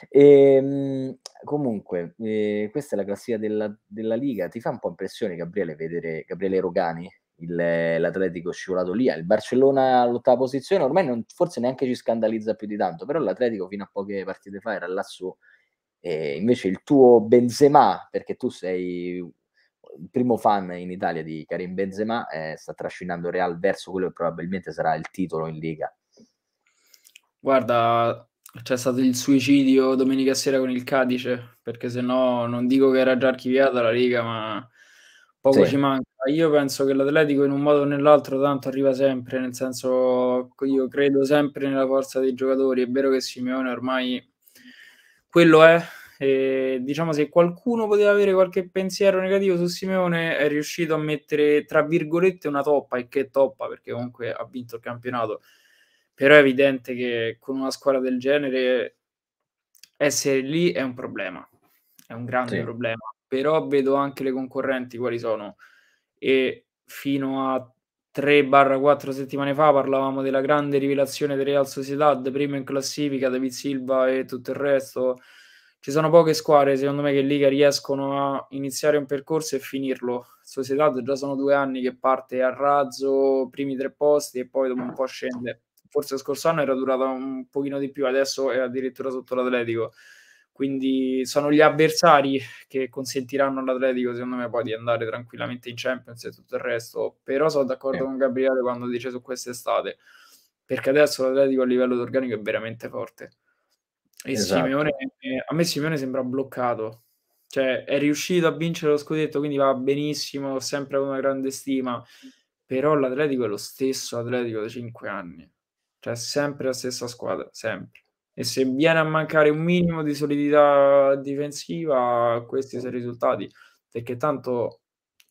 E, ehm, comunque, eh, questa è la classifica della, della, Liga. Ti fa un po' impressione, Gabriele, vedere Gabriele Rogani il, l'Atletico scivolato lì, il Barcellona all'ottava posizione, ormai non, forse neanche ci scandalizza più di tanto, però l'Atletico fino a poche partite fa era lassù, e invece il tuo Benzema, perché tu sei il primo fan in Italia di Karim Benzema, eh, sta trascinando Real verso quello che probabilmente sarà il titolo in Liga. Guarda, c'è stato il suicidio domenica sera con il Cadice, perché se no non dico che era già archiviata la Liga, ma poco sì. ci manca. Io penso che l'Atletico in un modo o nell'altro tanto arriva sempre, nel senso io credo sempre nella forza dei giocatori, è vero che Simeone ormai quello è, e, diciamo se qualcuno poteva avere qualche pensiero negativo su Simeone è riuscito a mettere tra virgolette una toppa e che toppa perché comunque ha vinto il campionato però è evidente che con una squadra del genere essere lì è un problema è un grande sì. problema però vedo anche le concorrenti quali sono e fino a 3-4 settimane fa parlavamo della grande rivelazione del Real Sociedad, prima in classifica, David Silva e tutto il resto. Ci sono poche squadre, secondo me, che in Liga riescono a iniziare un percorso e finirlo. Sociedad già sono due anni che parte a razzo, primi tre posti e poi dopo un po' scende. Forse lo scorso anno era durata un pochino di più, adesso è addirittura sotto l'Atletico quindi sono gli avversari che consentiranno all'Atletico secondo me poi di andare tranquillamente in Champions e tutto il resto. Però sono d'accordo eh. con Gabriele quando dice su quest'estate perché adesso l'Atletico a livello d'organico è veramente forte. E esatto. Simeone, a me Simeone sembra bloccato. Cioè è riuscito a vincere lo scudetto quindi va benissimo sempre una grande stima. Però l'Atletico è lo stesso Atletico da 5 anni. Cioè sempre la stessa squadra sempre e se viene a mancare un minimo di solidità difensiva, questi sono i risultati. Perché tanto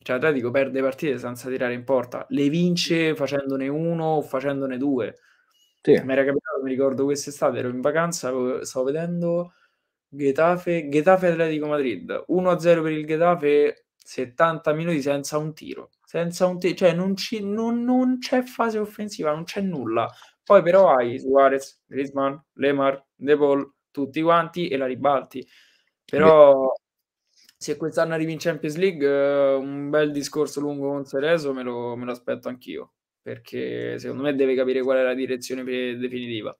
cioè, Atletico perde partite senza tirare in porta, le vince facendone uno o facendone due. Sì. Mi era capitato, mi ricordo quest'estate, ero in vacanza, stavo vedendo Getafe, Getafe Atletico Madrid, 1-0 per il Getafe, 70 minuti senza un tiro. Senza un tiro, cioè non, ci, non, non c'è fase offensiva, non c'è nulla. Poi però hai Suarez, Griezmann, Lemar, De Paul, tutti quanti e la ribalti. Però se quest'anno arrivi in Champions League uh, un bel discorso lungo con Cereso me lo, me lo aspetto anch'io perché secondo me deve capire qual è la direzione definitiva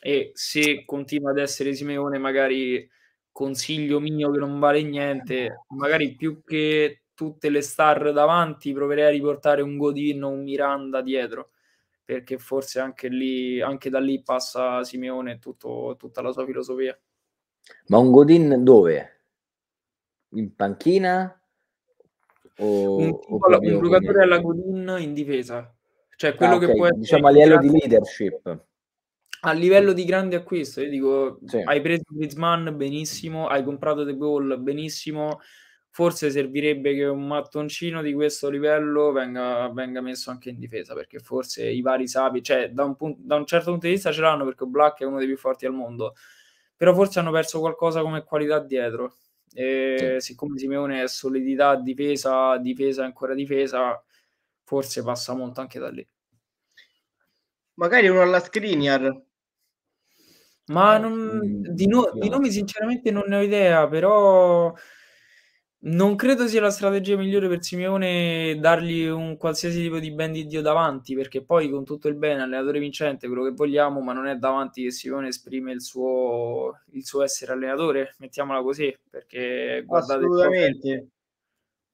e se continua ad essere Simeone magari consiglio mio che non vale niente magari più che tutte le star davanti proverei a riportare un Godin o un Miranda dietro perché forse anche lì, anche da lì passa Simeone e tutta la sua filosofia. Ma un Godin dove? In panchina? O, un, o un giocatore alla Godin in difesa, cioè quello ah, okay. che può essere diciamo a livello di leadership. A livello di grande acquisto, io dico, sì. hai preso Griezmann benissimo, hai comprato De Gaulle benissimo, forse servirebbe che un mattoncino di questo livello venga, venga, messo anche in difesa, perché forse i vari sapi, cioè da un, punto, da un, certo punto di vista ce l'hanno perché Black è uno dei più forti al mondo, però forse hanno perso qualcosa come qualità dietro. E sì. siccome Simeone è solidità, difesa, difesa ancora difesa, forse passa molto anche da lì. Magari uno alla Skriniar. Ma non, di, no, di nomi sinceramente non ne ho idea, però non credo sia la strategia migliore per Simeone dargli un qualsiasi tipo di ben di Dio davanti, perché poi con tutto il bene, allenatore vincente, quello che vogliamo, ma non è davanti che Simeone esprime il suo, il suo essere allenatore, mettiamola così, perché guardate assolutamente.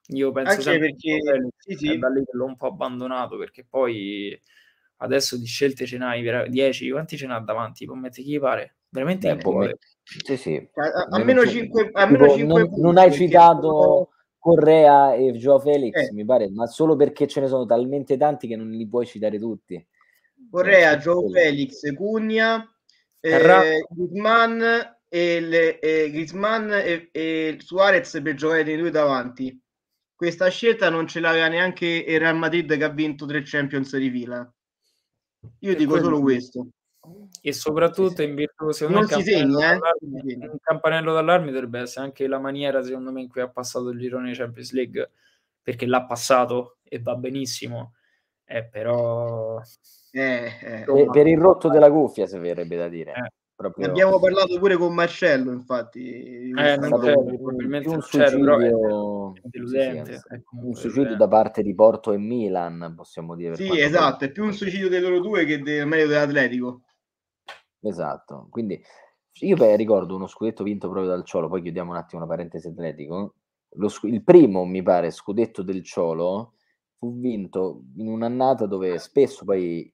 Io penso Anche sempre perché sì, sì. è da lì che l'ho un po' abbandonato, perché poi adesso di scelte ce n'hai 10, quanti ce n'ha davanti? Può mettere chi pare? Veramente Beh, me... Sì, sì. A, almeno 5 almeno non, non hai citato Correa e Joe Felix, eh. mi pare, ma solo perché ce ne sono talmente tanti che non li puoi citare tutti. Correa, Joe Felix, Cugna, eh, Griezmann e, le, e, Griezmann e, e Suarez per giocare dei due davanti. Questa scelta non ce l'aveva neanche il Real Madrid che ha vinto tre Champions di fila. Io dico solo questo. E soprattutto in virtù, secondo non me, si segna, eh? un campanello d'allarme dovrebbe essere anche la maniera, secondo me, in cui ha passato il girone di Champions League, perché l'ha passato e va benissimo, eh, però... Eh, eh. Per, per, il rotto della cuffia, se verrebbe da dire. Eh. Proprio... Abbiamo parlato pure con Marcello, infatti. Eh, non c'è, probabilmente un suicidio, deludente. Sì, sì, un suicidio da parte di Porto e Milan, possiamo dire. Sì, esatto, è più un suicidio dei loro due che del meglio dell'Atletico. Esatto, quindi io beh, ricordo uno scudetto vinto proprio dal Ciolo, poi chiudiamo un attimo una parentesi atletico. Sc- il primo, mi pare, scudetto del Ciolo fu vinto in un'annata dove spesso poi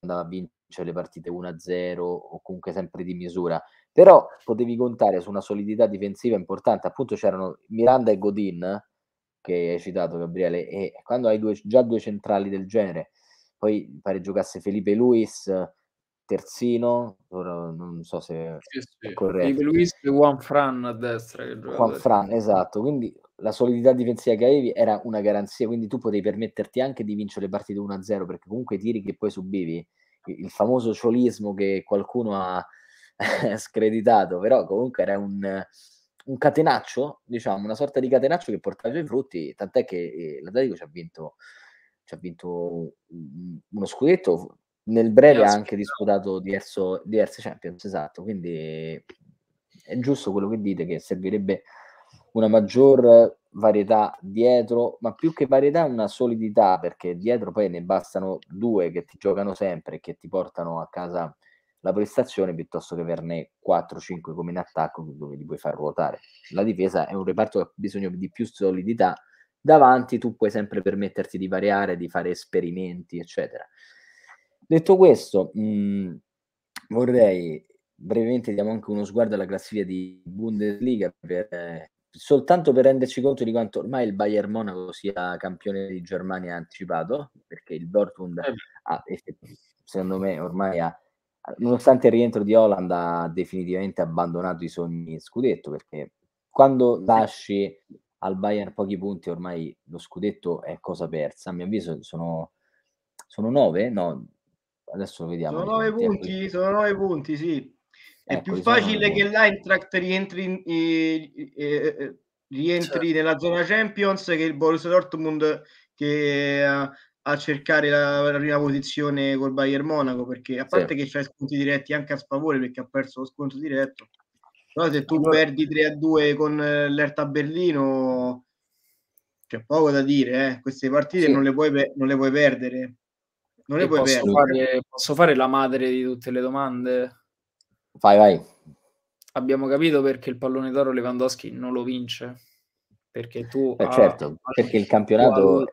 andava a vincere le partite 1-0 o comunque sempre di misura, però potevi contare su una solidità difensiva importante. Appunto c'erano Miranda e Godin, che hai citato Gabriele, e quando hai due, già due centrali del genere, poi pare giocasse Felipe Luis terzino, ora non so se sì, sì. è corretto. Luis e Juan Fran a destra. Che Juan Fran, esatto, quindi la solidità difensiva che avevi era una garanzia, quindi tu potevi permetterti anche di vincere le partite 1-0 perché comunque i tiri che poi subivi, il famoso ciolismo che qualcuno ha screditato, però comunque era un, un catenaccio, diciamo, una sorta di catenaccio che portava i frutti, tant'è che eh, l'Atletico ci ha vinto, ci ha vinto uno scudetto nel breve ha anche disputato diverso, diverse Champions, esatto, quindi è giusto quello che dite che servirebbe una maggior varietà dietro, ma più che varietà una solidità, perché dietro poi ne bastano due che ti giocano sempre e che ti portano a casa la prestazione piuttosto che averne 4-5 come in attacco dove li puoi far ruotare. La difesa è un reparto che ha bisogno di più solidità, davanti tu puoi sempre permetterti di variare, di fare esperimenti, eccetera. Detto questo, mh, mhmm, vorrei brevemente diamo anche uno sguardo alla classifica di Bundesliga per, eh, soltanto per renderci conto di quanto ormai il Bayern Monaco sia campione di Germania anticipato, perché il Dortmund eh. ha, secondo me ormai ha, nonostante il rientro di Holland ha definitivamente abbandonato i sogni scudetto, perché quando lasci al Bayern pochi punti ormai lo scudetto è cosa persa, a mio avviso sono, sono nove, no, adesso lo vediamo. Sono nove punti, sono nove punti, sì. È ecco, più facile che l'Eintracht rientri, eh, eh, rientri certo. nella zona Champions che il Borussia Dortmund che a, a cercare la, la, prima posizione col Bayern Monaco perché a parte sì. che c'è sconti diretti anche a sfavore perché ha perso lo sconto diretto però se tu allora... perdi 3 a 2 con l'Erta Berlino c'è poco da dire eh. queste partite sì. non, le puoi, non le puoi perdere non le puoi posso fare, posso fare la madre di tutte le domande? Vai, vai. Abbiamo capito perché il pallone d'oro Lewandowski non lo vince. Perché tu... Eh, certo, perché il campionato...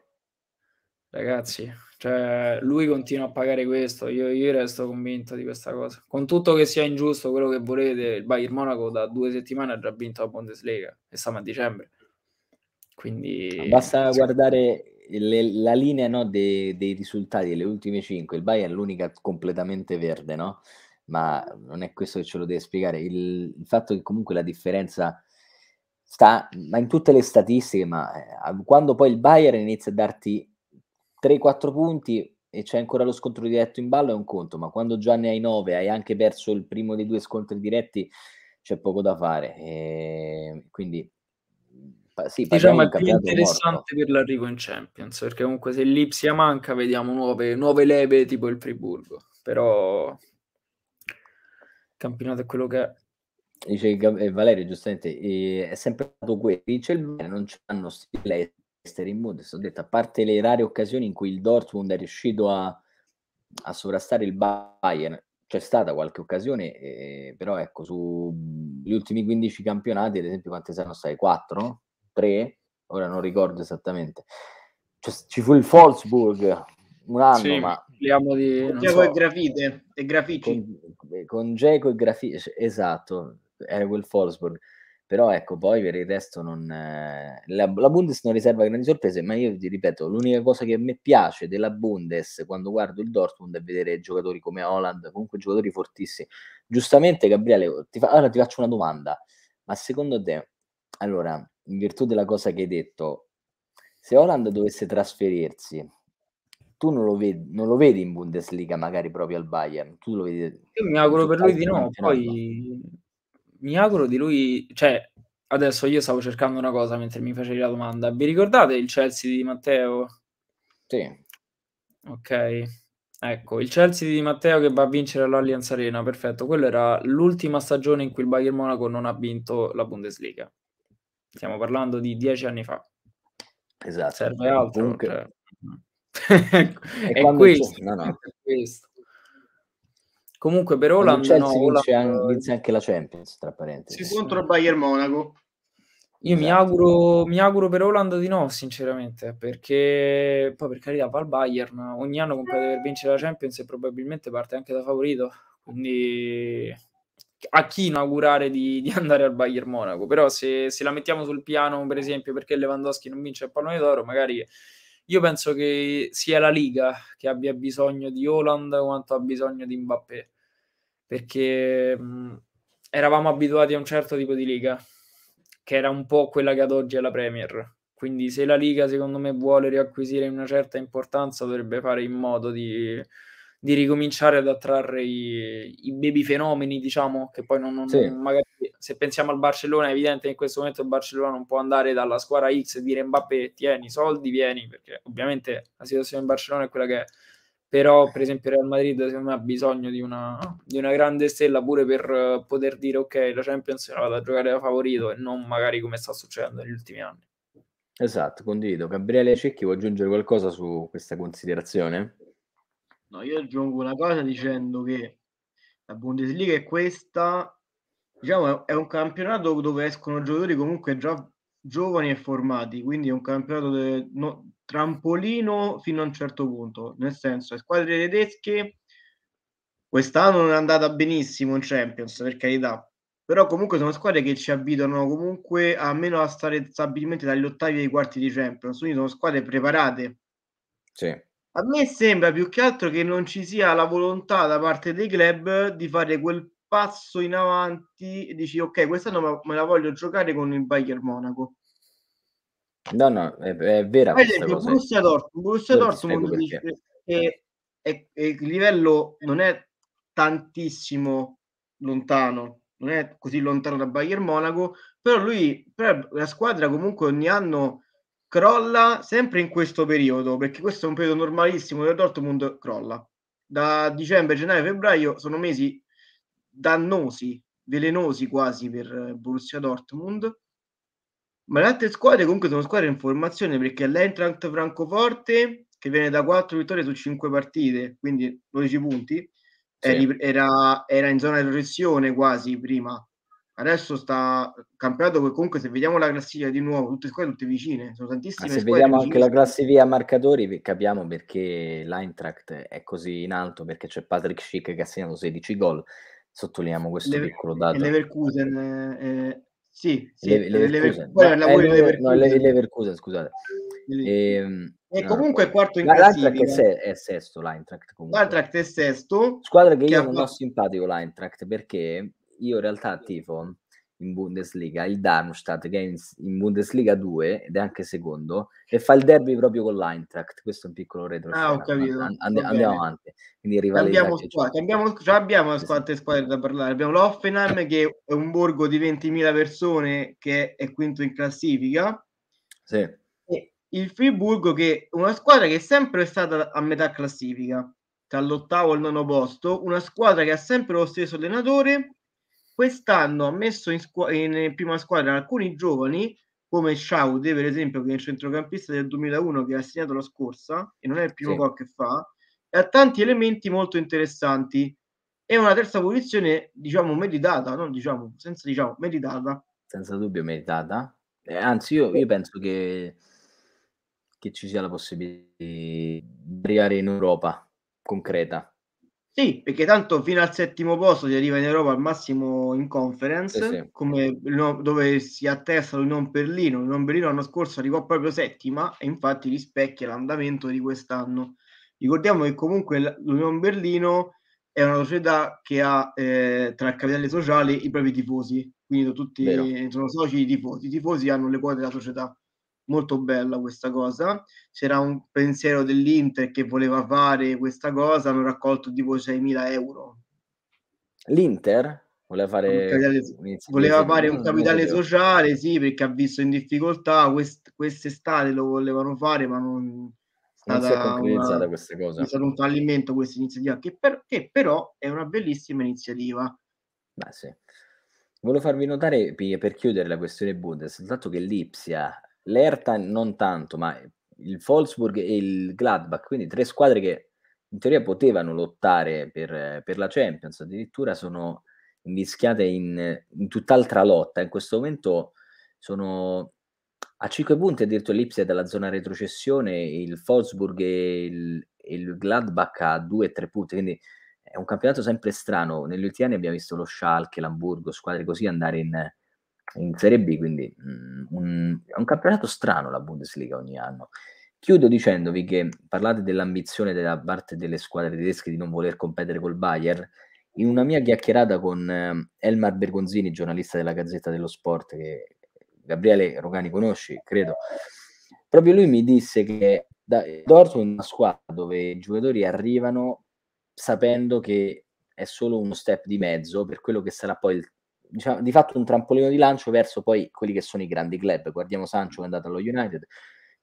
Ragazzi, cioè, lui continua a pagare questo, io, io, resto convinto di questa cosa. Con tutto che sia ingiusto quello che volete, il Bayern Monaco da due settimane ha già vinto la Bundesliga e stiamo a dicembre. Quindi... Basta guardare le, la linea no, dei, dei risultati delle ultime 5, il Bayern è l'unica completamente verde, no? Ma non è questo che ce lo deve spiegare. Il, il fatto che comunque la differenza sta ma in tutte le statistiche, ma eh, quando poi il Bayern inizia a darti 3-4 punti e c'è ancora lo scontro diretto in ballo è un conto, ma quando già ne hai 9, hai anche perso il primo dei due scontri diretti, c'è poco da fare. E quindi sì, diciamo è più interessante morto. per l'arrivo in Champions perché comunque se l'Ipsia manca vediamo nuove, nuove leve tipo il Friburgo però campionato è quello che è. Dice eh, Valerio giustamente, eh, è sempre stato quello, dice il bene, non c'hanno stile esteri in Bundes, detto, a parte le rare occasioni in cui il Dortmund è riuscito a, a sovrastare il Bayern, c'è stata qualche occasione, eh, però ecco, sugli ultimi 15 campionati, ad esempio, quante saranno state? 4? 3? Ora non ricordo esattamente. Cioè, ci fu il Wolfsburg un anno, sì, ma... Parliamo di... Con Geco so, e Grafite, e Grafici. Con, con Geco e Grafici, esatto, era quel Wolfsburg però ecco, poi per il resto non, eh, la, la, Bundes non riserva grandi sorprese, ma io ti ripeto, l'unica cosa che a me piace della Bundes quando guardo il Dortmund è vedere giocatori come Holland, comunque giocatori fortissimi. Giustamente Gabriele, ti, fa, allora ti faccio una domanda, ma secondo te, allora, in virtù della cosa che hai detto, se Holland dovesse trasferirsi, tu non lo vedi, non lo vedi in Bundesliga magari proprio al Bayern, tu lo vedi... Io mi auguro per lui di no, poi mi auguro di lui, cioè, adesso io stavo cercando una cosa mentre mi facevi la domanda. Vi ricordate il Chelsea di Matteo? Sì. Ok. Ecco, il Chelsea di Matteo che va a vincere l'Allianz Arena, perfetto. Quello era l'ultima stagione in cui il Bayern Monaco non ha vinto la Bundesliga. Stiamo parlando di dieci anni fa. Esatto. Serve altro. Comunque... Cioè... è, questo, no, no. è questo. Comunque per Holland, no, vince, Holland... vince, anche la Champions, tra parentesi. Sì, contro il Bayern Monaco. Io esatto. mi, auguro, mi auguro per Holland di no, sinceramente, perché poi per carità va al Bayern, ogni anno compete per vincere la Champions e probabilmente parte anche da favorito, quindi a chi inaugurare di, di andare al Bayern Monaco, però se, se, la mettiamo sul piano, per esempio, perché Lewandowski non vince il pallone d'oro, magari io penso che sia la Liga che abbia bisogno di Holland quanto ha bisogno di Mbappé, perché mh, eravamo abituati a un certo tipo di Liga, che era un po' quella che ad oggi è la Premier. Quindi se la Liga secondo me vuole riacquisire una certa importanza dovrebbe fare in modo di, di ricominciare ad attrarre i, i, baby fenomeni, diciamo, che poi non, non sì. magari se pensiamo al Barcellona è evidente che in questo momento il Barcellona non può andare dalla squadra X e dire Mbappé tieni i soldi, vieni, perché ovviamente la situazione in Barcellona è quella che è, però per esempio Real Madrid secondo me ha bisogno di una, di una grande stella pure per poter dire ok la Champions la vado a giocare da favorito e non magari come sta succedendo negli ultimi anni. Esatto, condivido. Gabriele Cecchi vuoi aggiungere qualcosa su questa considerazione? No, io aggiungo una cosa dicendo che la Bundesliga è questa, diciamo, è un campionato dove escono giocatori comunque già giovani e formati, quindi è un campionato de, no, trampolino fino a un certo punto, nel senso, le squadre tedesche quest'anno non è andata benissimo in Champions, per carità, però comunque sono squadre che ci abituano comunque almeno a stare stabilmente dagli ottavi ai quarti di Champions, quindi sono squadre preparate. Sì a me sembra più che altro che non ci sia la volontà da parte dei club di fare quel passo in avanti e dici ok, quest'anno me la voglio giocare con il Bayern Monaco. No, no, è, è vera Per esempio. Borussia Dortmund, Borussia Dortmund dice che è, è, il livello non è tantissimo lontano, non è così lontano da Bayern Monaco, però lui, però la squadra comunque ogni anno crolla sempre in questo periodo, perché questo è un periodo normalissimo del Dortmund, crolla. Da dicembre, gennaio, febbraio sono mesi dannosi, velenosi quasi per Borussia Dortmund. Ma le altre squadre comunque sono squadre in formazione perché l'Eintracht Francoforte, che viene da 4 vittorie su 5 partite, quindi 12 punti, sì. era, era in zona di progressione quasi prima adesso sta campionato che comunque se vediamo la classifica di nuovo tutte squadre tutte vicine sono tantissime Ma se vediamo anche la classifica a marcatori capiamo perché l'Eintracht è così in alto perché c'è Patrick Schick che ha segnato 16 gol. Sottolineiamo questo Le, piccolo dato. Leverkusen eh, sì, sì Le, Leverkusen, Lever, no, eh, Leverkusen. No, Leverkusen. Scusate. E, ehm, e comunque è quarto in classifica. l'Eintracht è sesto l'Eintracht comunque. l'Eintracht è sesto squadra che, che io non ho simpatico l'Eintracht perché io in realtà tifo in Bundesliga il Darmstadt che è in, Bundesliga 2 ed è anche secondo e fa il derby proprio con l'Eintracht. Questo è un piccolo retro ah, ho capito. And, and, andiamo avanti. Quindi cambiamo squadra, cambiamo, già abbiamo quante squadre da parlare. Abbiamo l'Offenheim che è un borgo di 20.000 persone che è quinto in classifica. Sì. e il Friburgo che è una squadra che è sempre stata a metà classifica tra l'ottavo e il nono posto, una squadra che ha sempre lo stesso allenatore, quest'anno ha messo in, squ- in prima squadra alcuni giovani, come Schaude per esempio, che è il centrocampista del 2001 che ha segnato la scorsa, e non è il primo sì. gol che fa, e ha tanti elementi molto interessanti. È una terza posizione, diciamo, meditata, non diciamo, senza diciamo, meditata. Senza dubbio meditata. Eh, anzi, io, io penso che, che ci sia la possibilità di arrivare in Europa concreta. Sì, perché tanto fino al settimo posto si arriva in Europa al massimo in conference, sì, sì. Come, dove si attesta l'Unione Berlino. L'Unione Berlino l'anno scorso arrivò proprio settima e infatti rispecchia l'andamento di quest'anno. Ricordiamo che comunque l'Unione Berlino è una società che ha eh, tra il capitale sociale i propri tifosi, quindi tutti Vero. sono soci di tifosi. I tifosi hanno le quote della società molto bella questa cosa. C'era un pensiero dell'Inter che voleva fare questa cosa, hanno raccolto tipo 6.000 euro. L'Inter voleva fare, voleva fare un capitale sociale, sì, perché ha visto in difficoltà. Quest, quest'estate lo volevano fare, ma non, non si è concretizzata una, questa cosa. È stato un fallimento questa iniziativa, che, per, che però è una bellissima iniziativa. Beh, sì. Volevo farvi notare per chiudere la questione Bundes, il fatto che l'Ipsia l'Erta non tanto, ma il Wolfsburg e il Gladbach, quindi tre squadre che in teoria potevano lottare per, per la Champions, addirittura sono invischiate in, in, tutt'altra lotta. In questo momento sono a 5 punti addirittura l'Ipsia dalla zona retrocessione, il Wolfsburg e il, il Gladbach a 2-3 punti, quindi è un campionato sempre strano. Negli ultimi anni abbiamo visto lo Schalke, l'Hamburgo, squadre così andare in, in Serie B, quindi mh, mm, un, è un campionato strano la Bundesliga ogni anno. Chiudo dicendovi che parlate dell'ambizione da parte delle squadre tedesche di non voler competere col Bayern. In una mia chiacchierata con eh, Elmar Bergonzini, giornalista della Gazzetta dello Sport, che Gabriele Rogani conosci, credo, proprio lui mi disse che da, Dortmund è una squadra dove i giocatori arrivano sapendo che è solo uno step di mezzo per quello che sarà poi il diciamo, di fatto un trampolino di lancio verso poi quelli che sono i grandi club. Guardiamo Sancho che è andato allo United,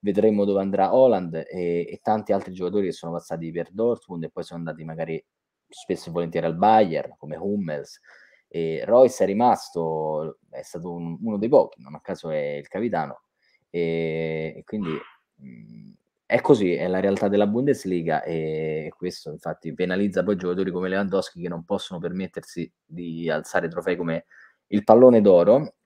vedremo dove andrà Holland e, e, tanti altri giocatori che sono passati per Dortmund e poi sono andati magari spesso e volentieri al Bayern come Hummels. E Royce è rimasto, è stato un, uno dei pochi, non a caso è il capitano. E, e quindi mh, è così, è la realtà della Bundesliga e questo infatti penalizza poi giocatori come Lewandowski che non possono permettersi di alzare trofei come il pallone d'oro.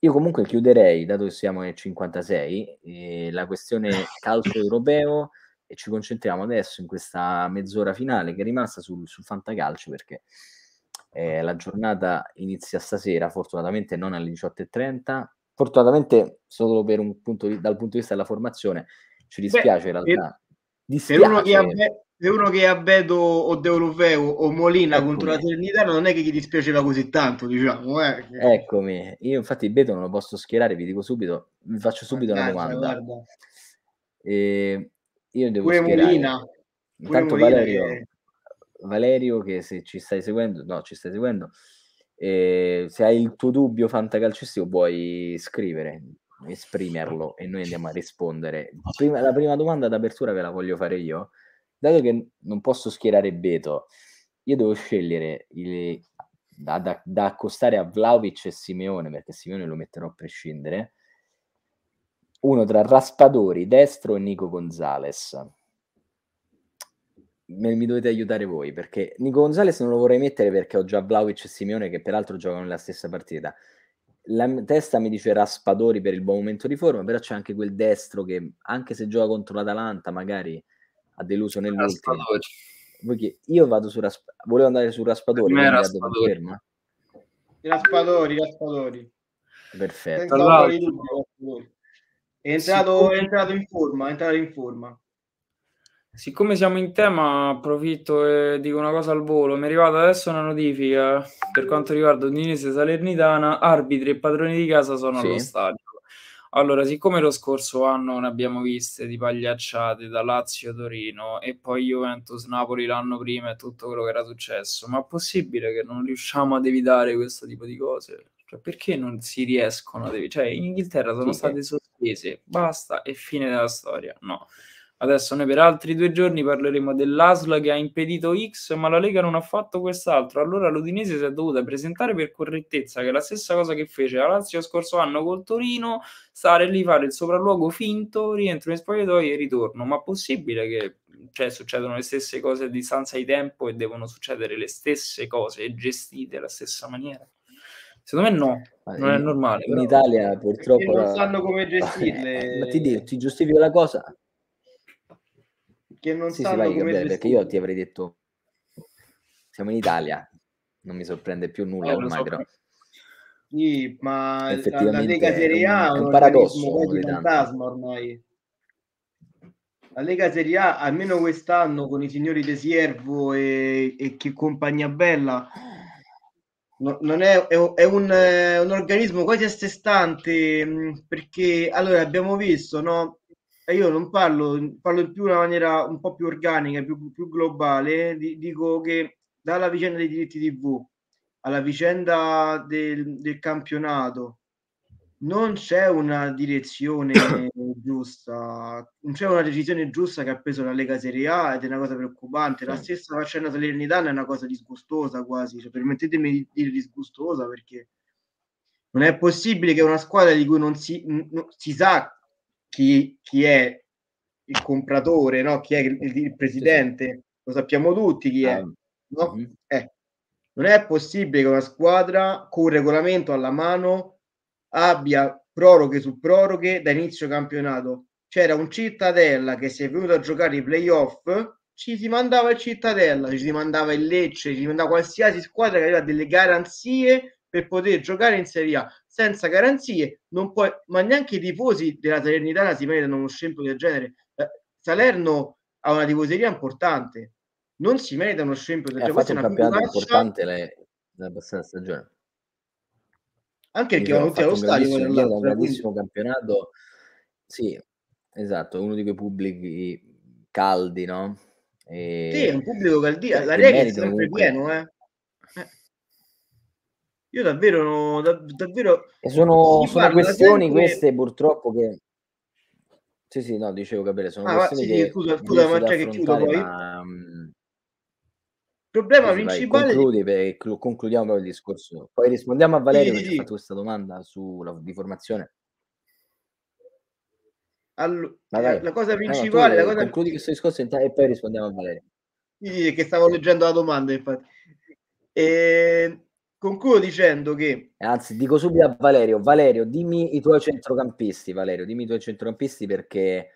Io comunque chiuderei, dato che siamo nel 56, eh, la questione calcio europeo e ci concentriamo adesso in questa mezz'ora finale che è rimasta sul, sul fantacalcio perché eh, la giornata inizia stasera, fortunatamente non alle 18.30, fortunatamente solo per un punto di, dal punto di vista della formazione ci dispiace Beh, in realtà. Dispiace. Per uno che ha, per uno che ha Beto o Deulofeu o Molina Eccomi. contro la Serenità non è che gli dispiaceva così tanto, diciamo. Eh. Eccomi, io infatti Beto non lo posso schierare, vi dico subito, vi faccio subito una domanda. E io devo Pure schierare. Molina. Intanto Molina Valerio, che... Valerio, che se ci stai seguendo, no, ci stai seguendo, eh, se hai il tuo dubbio fantacalcistico puoi scrivere esprimerlo e noi andiamo a rispondere. Prima, la prima domanda d'apertura ve la voglio fare io. Dato che non posso schierare Beto, io devo scegliere il, da, da, da, accostare a Vlaovic e Simeone, perché Simeone lo metterò a prescindere, uno tra Raspadori, destro e Nico Gonzales. Mi dovete aiutare voi, perché Nico Gonzales non lo vorrei mettere perché ho già Vlaovic e Simeone che peraltro giocano nella stessa partita la testa mi dice Raspadori per il buon momento di forma, però c'è anche quel destro che anche se gioca contro l'Atalanta magari ha deluso nell'ultimo. Io vado su Raspadori, volevo andare su Raspadori, per Raspadori. Raspadori, Raspadori. Perfetto. È entrato, è entrato in forma, è entrato in forma. Siccome siamo in tema, approfitto e dico una cosa al volo. Mi è arrivata adesso una notifica per quanto riguarda Udinese Salernitana, arbitri e padroni di casa sono sì. allo stadio. Allora, siccome lo scorso anno ne abbiamo viste di pagliacciate da Lazio Torino e poi Juventus Napoli l'anno prima e tutto quello che era successo, ma è possibile che non riusciamo ad evitare questo tipo di cose? Cioè, perché non si riescono ad evitare? Cioè, in Inghilterra sono sì. state sospese, basta e fine della storia. No Adesso noi per altri due giorni parleremo dell'ASL che ha impedito X, ma la Lega non ha fatto quest'altro. Allora l'Udinese si è dovuta presentare per correttezza, che è la stessa cosa che fece la Lazio scorso anno col Torino, stare lì, fare il sopralluogo finto, rientro in spogliatoio e ritorno. Ma possibile che cioè, succedono le stesse cose a distanza di tempo e devono succedere le stesse cose gestite alla stessa maniera? Secondo me no, non è normale. In però. Italia purtroppo... non sanno come gestirle. Ma ti, ti giustifico la cosa, che non sì, sanno sì, vai, Gabriele, perché io ti avrei detto siamo in Italia, non mi sorprende più nulla eh, ormai, so. però. Sì, ma la Lega Serie A è un, un paradosso quasi fantasma ormai. La Lega Serie A, almeno quest'anno, con i signori De Siervo e, e che compagnia bella, no, non è, è, è un, è un organismo quasi a sé stante, perché allora abbiamo visto, no? E io non parlo, parlo in più in una maniera un po' più organica, più, più globale, di, dico che dalla vicenda dei diritti TV alla vicenda del, del campionato non c'è una direzione giusta, non c'è una decisione giusta che ha preso la Lega Serie A ed è una cosa preoccupante. La stessa faccenda Salernitana è una cosa disgustosa quasi, cioè, permettetemi di dire disgustosa perché non è possibile che una squadra di cui non si, non, si sa chi, chi è il compratore, no? chi è il, il presidente, lo sappiamo tutti chi è. No? Mm-hmm. Eh. Non è possibile che una squadra con un regolamento alla mano abbia proroghe su proroghe da inizio campionato. C'era un Cittadella che si è venuto a giocare i playoff, ci si mandava il Cittadella, ci si mandava il Lecce, ci si mandava qualsiasi squadra che aveva delle garanzie per poter giocare in Serie A senza garanzie, non puoi, ma neanche i tifosi della Salernitana si meritano uno scempio del genere. Eh, Salerno ha una tifoseria importante, non si merita uno scempio del genere. Ha fatto un campionato importante le, la passata stagione. Anche perché vanno tutti allo stadio. Un, un grandissimo campionato, sì, esatto, uno di quei pubblici caldi, no? E... Sì, è un pubblico caldio, la Rega è sempre comunque... pieno, eh. Io davvero, dav- davvero... Sono, sono questioni sempre... queste purtroppo che... Sì, sì, no, dicevo Gabriele, sono ah, sì, che... Scusa, scusa, ma c'è che chiudo poi. Ma... Il problema sì, principale... Concludi, per, concludiamo proprio il discorso. Poi rispondiamo a Valerio sì, che sì. ha fatto questa domanda sulla, di formazione. Allora, la cosa principale... No, la cosa... Concludi questo discorso e poi rispondiamo a Valerio. Sì, che stavo leggendo la domanda, infatti. E concludo dicendo che anzi dico subito a Valerio Valerio dimmi i tuoi centrocampisti Valerio dimmi i tuoi centrocampisti perché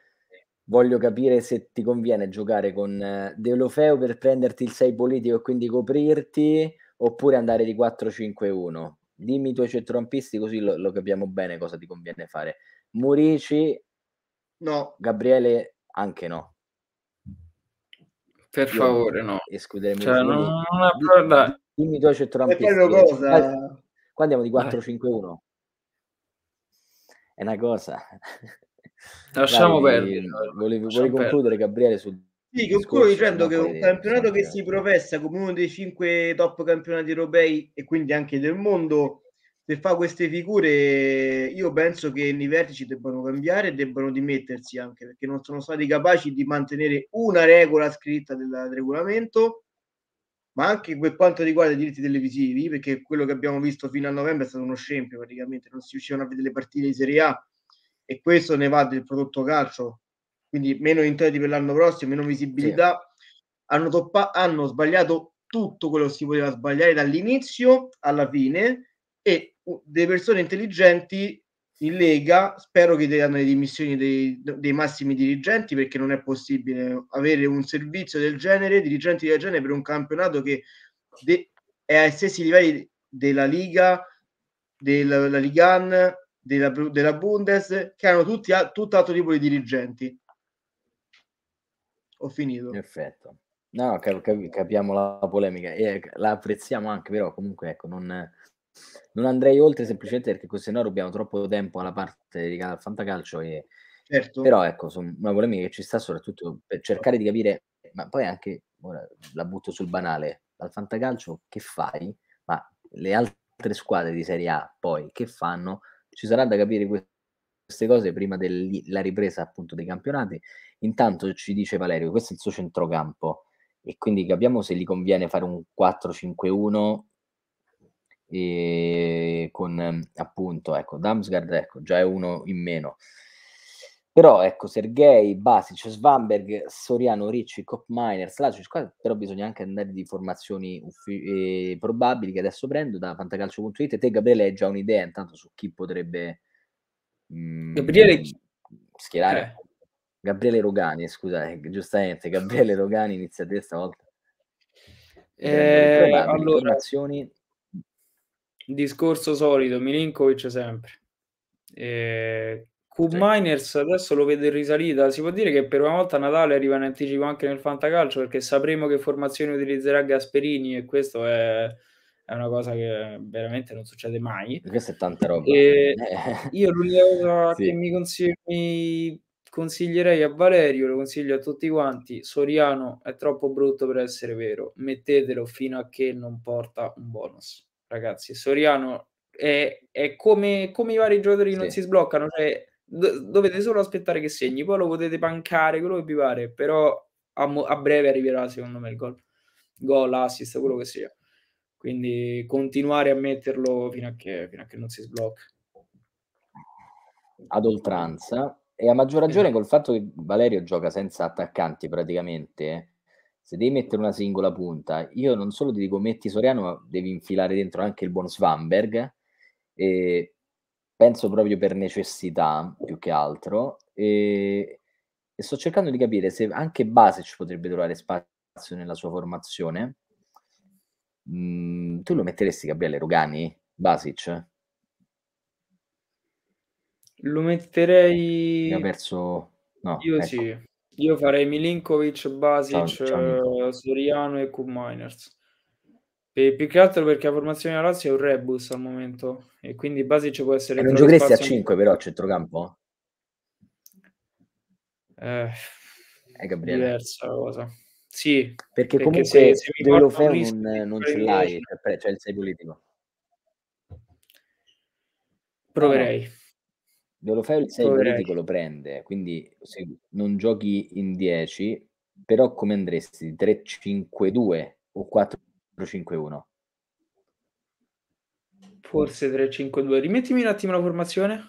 voglio capire se ti conviene giocare con eh, De Lofeo per prenderti il 6 politico e quindi coprirti oppure andare di 4-5-1 dimmi i tuoi centrocampisti così lo, lo capiamo bene cosa ti conviene fare. Murici? No. Gabriele? Anche no. Per Io favore no. cioè, non, non è, Dimmi i tuoi centrocampisti. Cosa... Qua andiamo di 4-5-1. È una cosa. Lasciamo Dai, perdere. Volevi, volevi concludere, Gabriele, sul sì, concludo dicendo che un campionato che si professa come uno dei cinque top campionati europei e quindi anche del mondo, se fa queste figure, io penso che i vertici debbano cambiare e debbano dimettersi anche perché non sono stati capaci di mantenere una regola scritta del regolamento ma anche per quanto riguarda i diritti televisivi, perché quello che abbiamo visto fino a novembre è stato uno scempio, praticamente non si riuscivano a vedere le partite di Serie A e questo ne va del prodotto calcio, quindi meno intenti per l'anno prossimo, meno visibilità. Sì. Hanno, toppa- hanno sbagliato tutto quello che si poteva sbagliare dall'inizio alla fine e delle persone intelligenti in Lega spero che diano le dimissioni dei, dei, massimi dirigenti perché non è possibile avere un servizio del genere, dirigenti del genere per un campionato che de- è ai stessi livelli della Liga, della, della Ligan, della, della Bundes, che hanno tutti tutt'altro tipo di dirigenti. Ho finito. Perfetto. No, cap- capiamo la polemica e la apprezziamo anche, però comunque ecco, non non andrei oltre semplicemente perché così no rubiamo troppo tempo alla parte dedicata al fantacalcio e certo. però ecco, sono una polemica che ci sta soprattutto per cercare di capire, ma poi anche ora la butto sul banale, dal fantacalcio che fai? Ma le altre squadre di Serie A poi che fanno? Ci sarà da capire queste cose prima della ripresa appunto dei campionati Intanto ci dice Valerio, questo è il suo centrocampo e quindi capiamo se gli conviene fare un 4-5-1 e con appunto, ecco, Damsgaard, ecco, già è uno in meno. Però ecco, Sergei, Basic, Svanberg, Soriano, Ricci, Cop Miners, Lacic, qua però bisogna anche andare di formazioni uffi- eh, probabili che adesso prendo da fantacalcio.it. Te Gabriele hai già un'idea intanto su chi potrebbe mh, Gabriele schierare? Eh. Gabriele Rogani, scusate, giustamente, Gabriele Rogani inizia a te stavolta. Eh, allora, discorso solito, Milinkovic sempre. Eh, Cube Miners adesso lo vedo in risalita. Si può dire che per una volta Natale arriva in anticipo anche nel fantacalcio perché sapremo che formazione utilizzerà Gasperini e questo è, è una cosa che veramente non succede mai. Questa è tanta roba. E io l'unica cosa sì. che mi, consigli, mi consiglierei a Valerio, lo consiglio a tutti quanti, Soriano è troppo brutto per essere vero, mettetelo fino a che non porta un bonus. Ragazzi, Soriano è, è come, come, i vari giocatori sì. non si sbloccano, cioè do- dovete solo aspettare che segni, poi lo potete pancare, quello che vi pare, però a, mo- a breve arriverà secondo me il gol, gol, assist, quello che sia. Quindi continuare a metterlo fino a che, fino a che non si sblocca. Ad oltranza, e a maggior ragione col fatto che Valerio gioca senza attaccanti praticamente, se devi mettere una singola punta, io non solo ti dico metti Soriano, ma devi infilare dentro anche il buon Svanberg, e penso proprio per necessità più che altro, e, e sto cercando di capire se anche Basic potrebbe trovare spazio nella sua formazione. Mm, tu lo metteresti Gabriele Rogani? Basic? Lo metterei... ha perso... No, io ecco. sì. Io farei Milinkovic, Basic, ciao, Soriano e Q Miners. E più che altro perché la formazione della Lazio è un rebus al momento e quindi Basic può essere... Non giocheresti a 5 però a centrocampo? Eh, è Gabriele. diversa cosa. Sì, perché, perché comunque se, se Deulofeu non, non ce l'hai, cioè, cioè il 6 politico. Proverei. Deulofeu il 6 politico lo prende, quindi se non giochi in 10, però come andresti? 3-5-2 o 4-5-1? Forse 3-5-2. Rimettimi un attimo la formazione.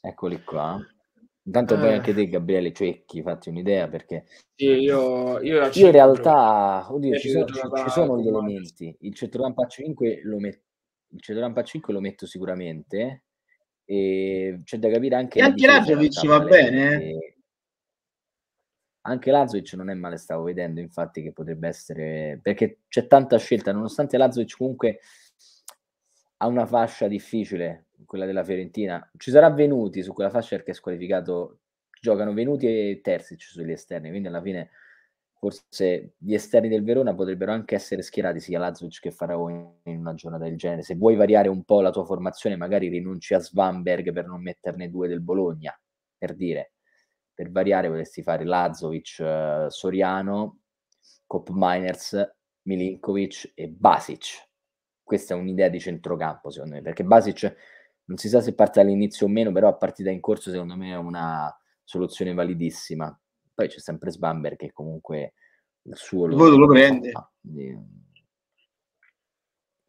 Eccoli qua. Intanto eh. poi anche te, Gabriele Cecchi, fatti un'idea perché sì, io, io, io in realtà, oddio, ci sono, ci, ci sono gli elementi. Il centrocampo a 5 lo metto il centrocampo a 5 lo metto sicuramente e c'è da capire anche e anche Lazovic va bene eh? anche Lazovic non è male stavo vedendo infatti che potrebbe essere perché c'è tanta scelta nonostante Lazovic comunque ha una fascia difficile quella della Fiorentina ci sarà Venuti su quella fascia perché è squalificato giocano Venuti e Terzic sugli esterni quindi alla fine forse gli esterni del Verona potrebbero anche essere schierati sia Lazovic che Faraoni in una giornata del genere. Se vuoi variare un po' la tua formazione, magari rinunci a Svanberg per non metterne due del Bologna, per dire. Per variare potresti fare Lazovic, uh, Soriano, Cop Miners, Milinkovic e Basic. Questa è un'idea di centrocampo, secondo me, perché Basic non si sa se parte all'inizio o meno, però a partita in corso secondo me è una soluzione validissima poi c'è sempre Sbamber che comunque il suo lo, lo, lo prende.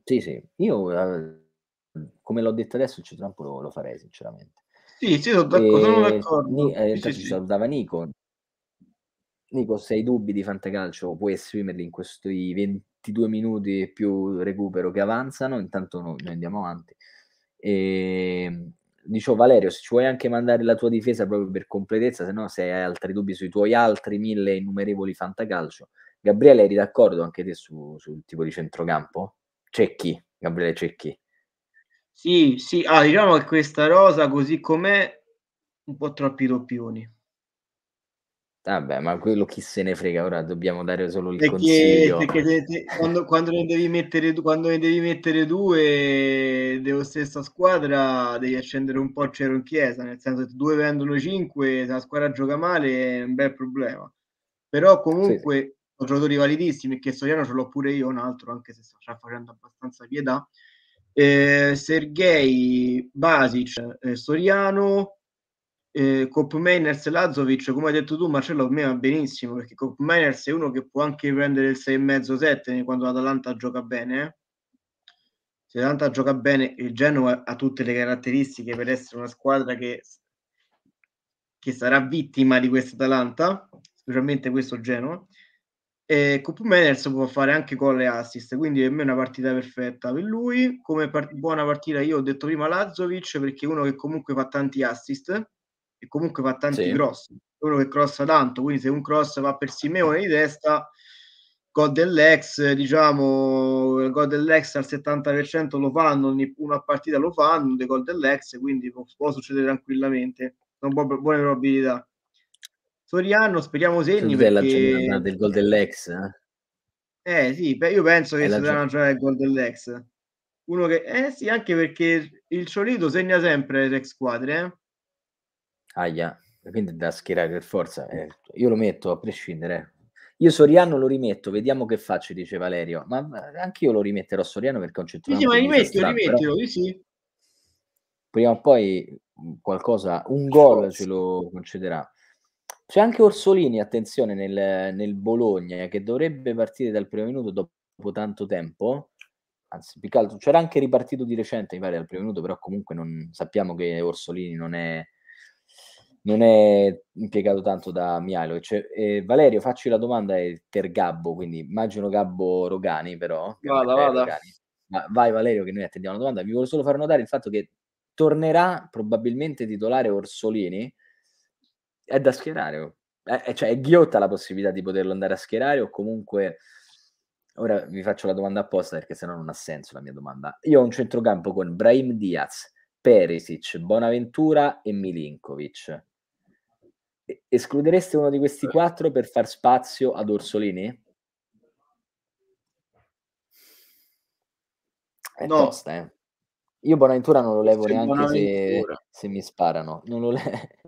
Sì, sì, io eh, come l'ho detto adesso il centrocampo lo, lo farei sinceramente. Sì, sì, sono d'accordo. E, sono d'accordo. Ni, eh, sì, sì, salutava Nico. Nico, se hai dubbi di fantacalcio puoi esprimerli in questi 22 minuti più recupero che avanzano, intanto noi, noi andiamo avanti. E, ehm, dicevo Valerio, se ci vuoi anche mandare la tua difesa proprio per completezza, se no se hai altri dubbi sui tuoi altri mille innumerevoli fantacalcio. Gabriele, eri d'accordo anche te su, sul tipo di centrocampo? Cecchi, Gabriele Cecchi. Sì, sì, ah, diciamo che questa rosa così com'è un po' troppi doppioni. Vabbè, ma quello chi se ne frega, ora dobbiamo dare solo il perché, consiglio. Perché te, te, quando, quando, ne devi mettere, quando ne devi mettere due dello stessa squadra, devi accendere un po' il cielo in chiesa, nel senso che due vendono cinque, se la squadra gioca male è un bel problema. Però comunque sì. sono giocatori validissimi, che Soriano ce l'ho pure io, un altro, anche se sta facendo abbastanza pietà. Eh, Sergei, Basic, eh, Soriano, eh, Cop Mainers Lazovic, come hai detto tu, Marcello, per me va benissimo perché Cop Mainers è uno che può anche prendere il 6,5-7 quando l'Atalanta gioca bene. Eh? Se l'Atalanta gioca bene, il Genoa ha tutte le caratteristiche per essere una squadra che, che sarà vittima di questa Atalanta, specialmente questo Genoa. E Cup Manners può fare anche gol e assist, quindi per me è una partita perfetta per lui. Come part- buona partita, io ho detto prima Lazovic perché è uno che comunque fa tanti assist e comunque fa tanti sì. cross, uno che crossa tanto, quindi se un cross va per Simeone di testa, gol dell'ex, diciamo, gol dell'ex al 70% lo fanno, ogni una partita lo fanno, dei gol dell'ex, quindi può, può succedere tranquillamente, sono buone probabilità. Soriano, speriamo segni perché... la del gol dell'ex. Eh, eh sì, beh, io penso che Soriano giocherà il gol dell'ex. Uno che... Eh sì, anche perché il Ciolito segna sempre le ex squadre, eh? Aia, quindi da schierare per forza. Eh, io lo metto a prescindere. Io Soriano lo rimetto, vediamo che faccio, dice Valerio. Ma anche io lo rimetterò Soriano perché è un centrocampo. Sì, sì, ma rimetti, rimettilo, però... sì. Prima o poi qualcosa, un gol ce lo concederà. C'è anche Orsolini, attenzione, nel, nel Bologna, che dovrebbe partire dal primo minuto dopo tanto tempo. Anzi, più che altro, c'era anche ripartito di recente, mi pare, dal primo minuto, però comunque non, sappiamo che Orsolini non è, non è impiegato tanto da Mialovic. Eh, Valerio, facci la domanda per Gabbo, quindi immagino Gabbo Rogani, però. Vada, vada. Rogani. Ma vai Valerio, che noi attendiamo la domanda. Vi voglio solo far notare il fatto che tornerà probabilmente titolare Orsolini è da schierare. È, cioè, è ghiotta la possibilità di poterlo andare a schierare o comunque... Ora vi faccio la domanda apposta perché sennò non ha senso la mia domanda. Io ho un centrocampo con Brahim Diaz, Perisic, Bonaventura e Milinkovic. Escludereste uno di questi quattro per far spazio ad Orsolini? È no. tosta, eh? Io Bonaventura non lo levo sì, neanche se, se, mi sparano. Non lo, le...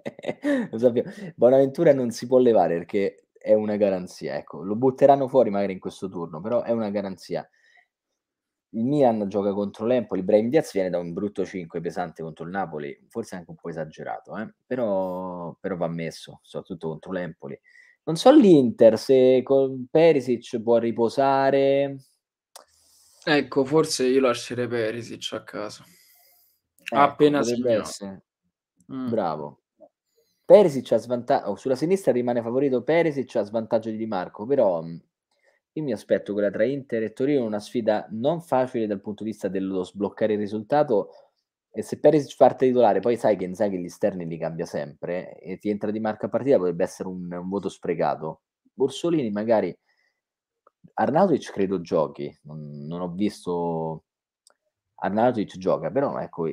lo sappiamo. Bonaventura non si può levare perché è una garanzia. Ecco, lo butteranno fuori magari in questo turno, però è una garanzia. Il Milan gioca contro l'Empoli, Brahim Diaz viene da un brutto 5 pesante contro il Napoli, forse anche un po' esagerato, eh? però, però va messo, soprattutto contro l'Empoli. Non so l'Inter se con Perisic può riposare, Ecco, forse io lascerei Perisic a casa. Ecco, Appena essere. Mm. Bravo. Perisic ha svantaggio, oh, sulla sinistra rimane favorito Perisic a svantaggio di Di Marco, però mm, io mi aspetto quella tra Inter e Torino una sfida non facile dal punto di vista dello sbloccare il risultato e se Perisic parte titolare, poi sai che Inzaghi gli esterni li cambia sempre e ti entra Di Marco a partita potrebbe essere un, un voto sprecato. Borsolini magari Arnautovic credo giochi, non, non ho visto Arnautovic gioca, però ecco,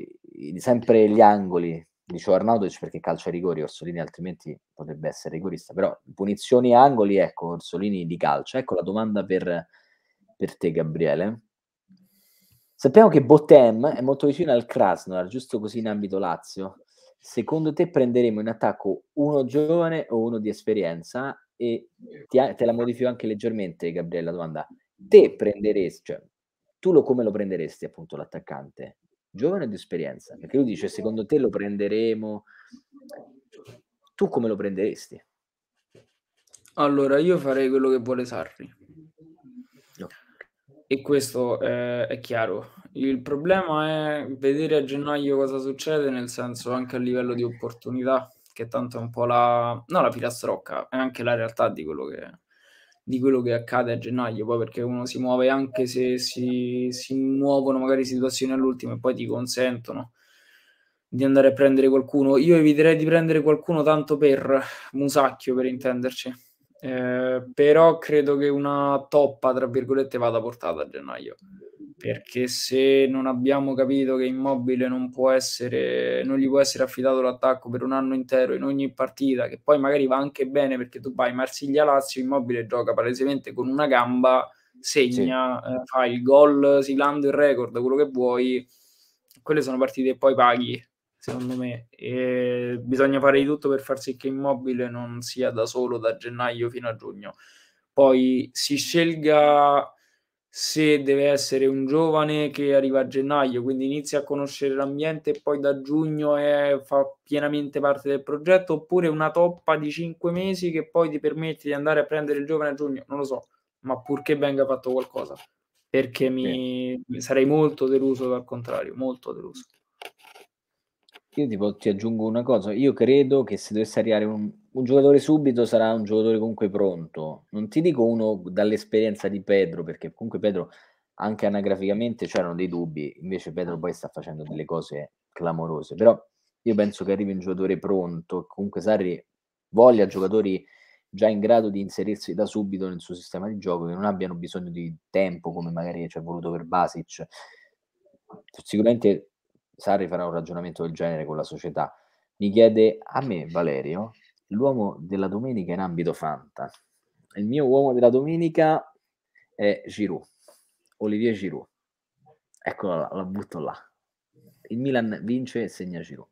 sempre gli angoli, dicevo Arnautovic perché calcia rigori, Orsolini altrimenti potrebbe essere rigorista, però punizioni e angoli, ecco, Orsolini di calcio. Ecco la domanda per, per te Gabriele. Sappiamo che Botem è molto vicino al Krasnodar, giusto così in ambito Lazio. Secondo te prenderemo in attacco uno giovane o uno di esperienza? E ti, te la modifico anche leggermente, Gabriele, la domanda. Te prenderesti, cioè, tu lo, come lo prenderesti appunto l'attaccante? Giovane o di esperienza? Perché lui dice, secondo te lo prenderemo. Tu come lo prenderesti? Allora, io farei quello che vuole Sarri. No. E questo eh, è chiaro. Il problema è vedere a gennaio cosa succede, nel senso anche a livello di opportunità che tanto è un po' la, no, la filastrocca, è anche la realtà di quello che, di quello che accade a gennaio, poi perché uno si muove anche se si, si muovono magari situazioni all'ultimo e poi ti consentono di andare a prendere qualcuno. Io eviterei di prendere qualcuno tanto per Musacchio, per intenderci. Eh, però credo che una toppa, tra virgolette, vada portata a gennaio perché se non abbiamo capito che Immobile non può essere, non gli può essere affidato l'attacco per un anno intero in ogni partita, che poi magari va anche bene perché tu vai Marsiglia-Lazio, Immobile gioca palesemente con una gamba, segna, sì. eh, fa il gol siglando il record, quello che vuoi, quelle sono partite che poi paghi, secondo me, e bisogna fare di tutto per far sì che Immobile non sia da solo da gennaio fino a giugno. Poi si scelga se deve essere un giovane che arriva a gennaio, quindi inizia a conoscere l'ambiente e poi da giugno è, fa pienamente parte del progetto, oppure una toppa di cinque mesi che poi ti permette di andare a prendere il giovane a giugno, non lo so, ma purché venga fatto qualcosa, perché mi, mi sarei molto deluso dal contrario, molto deluso. Io tipo, ti aggiungo una cosa, io credo che se dovesse arrivare un, un, giocatore subito sarà un giocatore comunque pronto. Non ti dico uno dall'esperienza di Pedro, perché comunque Pedro anche anagraficamente c'erano dei dubbi, invece Pedro poi sta facendo delle cose clamorose, però io penso che arrivi un giocatore pronto, comunque Sarri voglia giocatori già in grado di inserirsi da subito nel suo sistema di gioco, che non abbiano bisogno di tempo come magari ci è voluto per Basic. Sicuramente Sarri farà un ragionamento del genere con la società. Mi chiede a me, Valerio, l'uomo della domenica in ambito Fanta. Il mio uomo della domenica è Giroud, Olivier Giroud. Eccola là, la butto là. Il Milan vince e segna Giroud.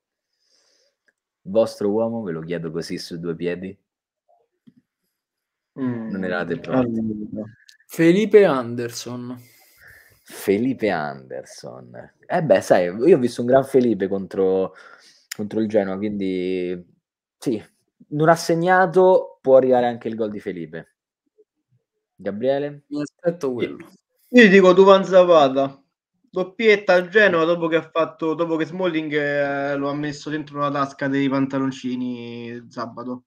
Vostro uomo, ve lo chiedo così su due piedi. Mm, non eravate pronti. Felipe Anderson. Felipe Anderson. Eh beh, sai, io ho visto un gran Felipe contro, contro il Genoa, quindi sì, non ha segnato, può arrivare anche il gol di Felipe. Gabriele? Mi aspetto quello. Io dico Duvan Zapata. Doppietta al Genoa dopo che ha fatto, dopo che Smalling eh, lo ha messo dentro la tasca dei pantaloncini sabato.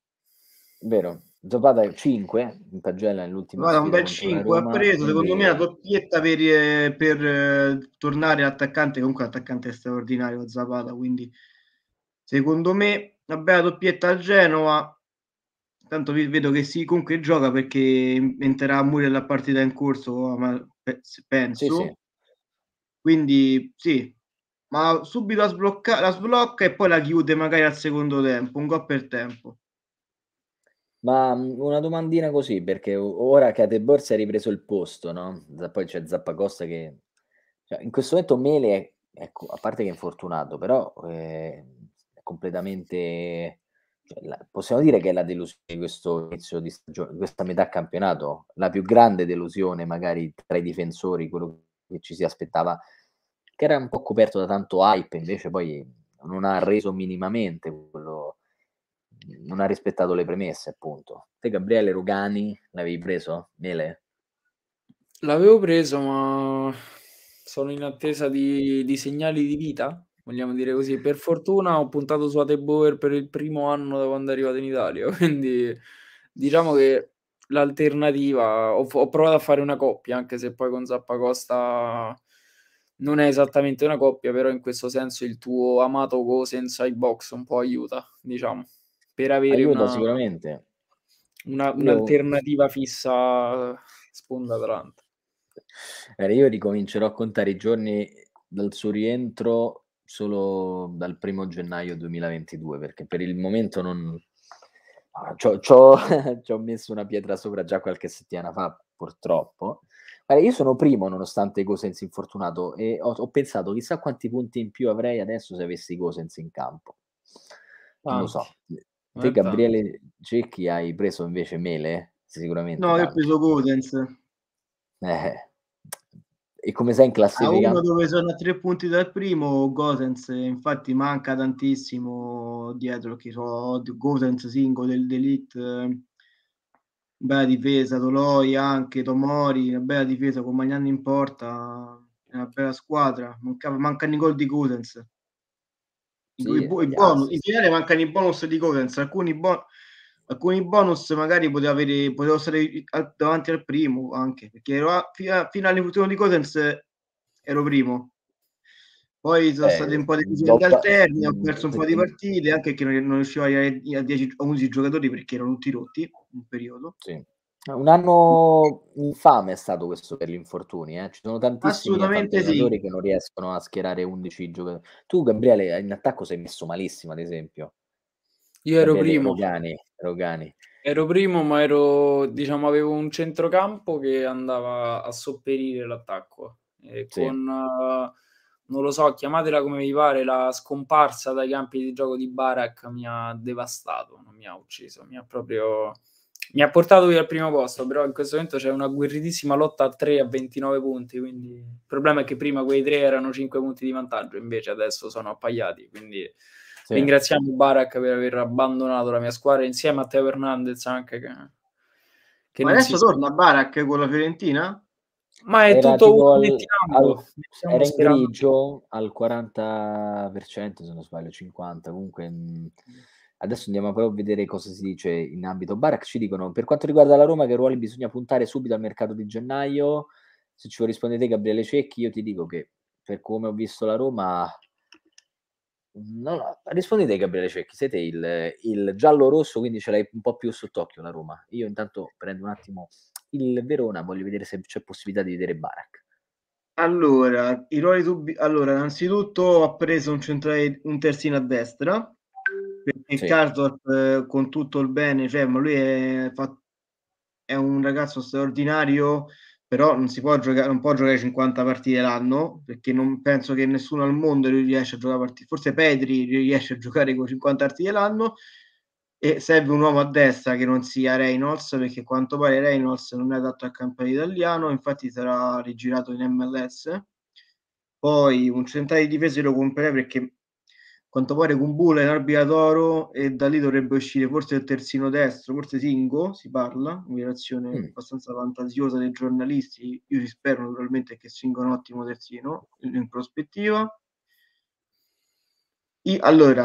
Vero, Zapata 5 in pagella nell'ultima Guarda, un bel 5 ha preso secondo me la doppietta per, eh, per eh, tornare attaccante comunque l'attaccante straordinario Zapata quindi secondo me una bella doppietta al Genova tanto vedo che sì comunque gioca perché entrerà pure la partita in corso penso sì, sì. quindi sì ma subito la sblocca, la sblocca e poi la chiude magari al secondo tempo un gol per tempo ma mhmm, una domandina così, perché ora che Borsi ha ripreso il posto, no? Poi c'è Zappacosta che cioè, in questo momento Mele è, ecco, a parte che è infortunato, però eh, è completamente cioè, la, possiamo dire che è la delusione di questo inizio di stagione, questa metà campionato, la più grande delusione magari tra i difensori, quello che ci si aspettava, che era un po' coperto da tanto hype, invece poi non ha reso minimamente quello non ha rispettato le premesse, appunto. Te, Gabriele Rugani, l'avevi preso? Mele? L'avevo preso, ma sono in attesa di, di, segnali di vita, vogliamo dire così. Per fortuna ho puntato su Ateboer per il primo anno da quando è arrivato in Italia, quindi diciamo che l'alternativa, ho, ho provato a fare una coppia, anche se poi con Zappacosta non è esattamente una coppia, però in questo senso il tuo amato Gosens ai box un po' aiuta, diciamo per avere Aiuta una, sicuramente. Una, un'alternativa fissa sponda Atalanta. Eh, io ricomincerò a contare i giorni dal suo rientro solo dal primo gennaio 2022 perché per il momento non ci ho messo una pietra sopra già qualche settimana fa purtroppo allora, io sono primo nonostante Gosens infortunato e ho, ho, pensato chissà quanti punti in più avrei adesso se avessi Gosens in campo non lo so Te, Gabriele Cecchi, hai preso invece Mele? Sicuramente. No, io ho preso Godens. Eh. E come sei in classifica? A uno dove sono a tre punti dal primo, Gosens, infatti manca tantissimo dietro, che so, Gosens singolo del, dell'Elite, bella difesa, Toloi anche, Tomori, una bella difesa con Magnani in porta, una bella squadra, mancava, mancano i gol di Gosens. Sì, I, i, bonus, in finale mancano i bonus di Covens, alcuni, bon- alcuni bonus magari potevo, avere, potevo stare davanti al primo anche, perché ero a, fino, a, fino all'infortunio di Covens ero primo. Poi sono eh, state un po' di decisioni alterni, ho perso un po' di partite, anche che non, non riuscivo a arrivare a 10 a 11 giocatori perché erano tutti rotti un periodo. Sì. Un anno infame è stato questo per gli infortuni, eh? ci sono tantissimi giocatori sì. che non riescono a schierare 11 giocatori. Tu, Gabriele, in attacco sei messo malissimo, ad esempio. Io ero Gabriele primo. Rogani, Rogani. Ero primo, ma ero, diciamo, avevo un centrocampo che andava a sopperire l'attacco. E sì. con, uh, non lo so, chiamatela come vi pare, la scomparsa dai campi di gioco di Barak mi ha devastato, non mi ha ucciso, mi ha proprio mi ha portato via al primo posto, però in questo momento c'è una guerritissima lotta a 3 a 29 punti, quindi il problema è che prima quei 3 erano 5 punti di vantaggio, invece adesso sono appaiati, quindi sì. ringraziamo Barak per aver abbandonato la mia squadra insieme a Teo Hernandez anche che, che Ma adesso torna Barak con la Fiorentina? Ma è era tutto al, al, era in grigio al 40%, se non sbaglio, 50%. Comunque, mh, adesso andiamo però a vedere cosa si dice in ambito Barak. Ci dicono, per quanto riguarda la Roma, che ruoli bisogna puntare subito al mercato di gennaio? Se ci rispondete Gabriele Cecchi, io ti dico che per come ho visto la Roma... No, no, rispondete Gabriele Cecchi, siete il, il giallo-rosso, quindi ce l'hai un po' più sott'occhio la Roma. Io intanto prendo un attimo il Verona, voglio vedere se c'è possibilità di vedere Barak. Allora, i ruoli dubbi... allora, innanzitutto ha preso un, centrale, un terzino a destra, perché sì. Karsdorp eh, con tutto il bene, cioè, ma lui è, è un ragazzo straordinario, però non si può giocare, non può giocare 50 partite l'anno, perché non penso che nessuno al mondo riesca a giocare partite, forse Pedri riesce a giocare con 50 partite l'anno, e serve un uomo a destra che non sia Reynolds perché quanto pare Reynolds non è adatto al campionato italiano infatti sarà rigirato in MLS poi un centrale di difesa lo comprerei perché quanto pare Kumbula in arbitratoro e da lì dovrebbe uscire forse il terzino destro forse Singo si parla un'operazione mm. abbastanza fantasiosa dei giornalisti io ci spero naturalmente che Singo è un ottimo terzino in, prospettiva I, allora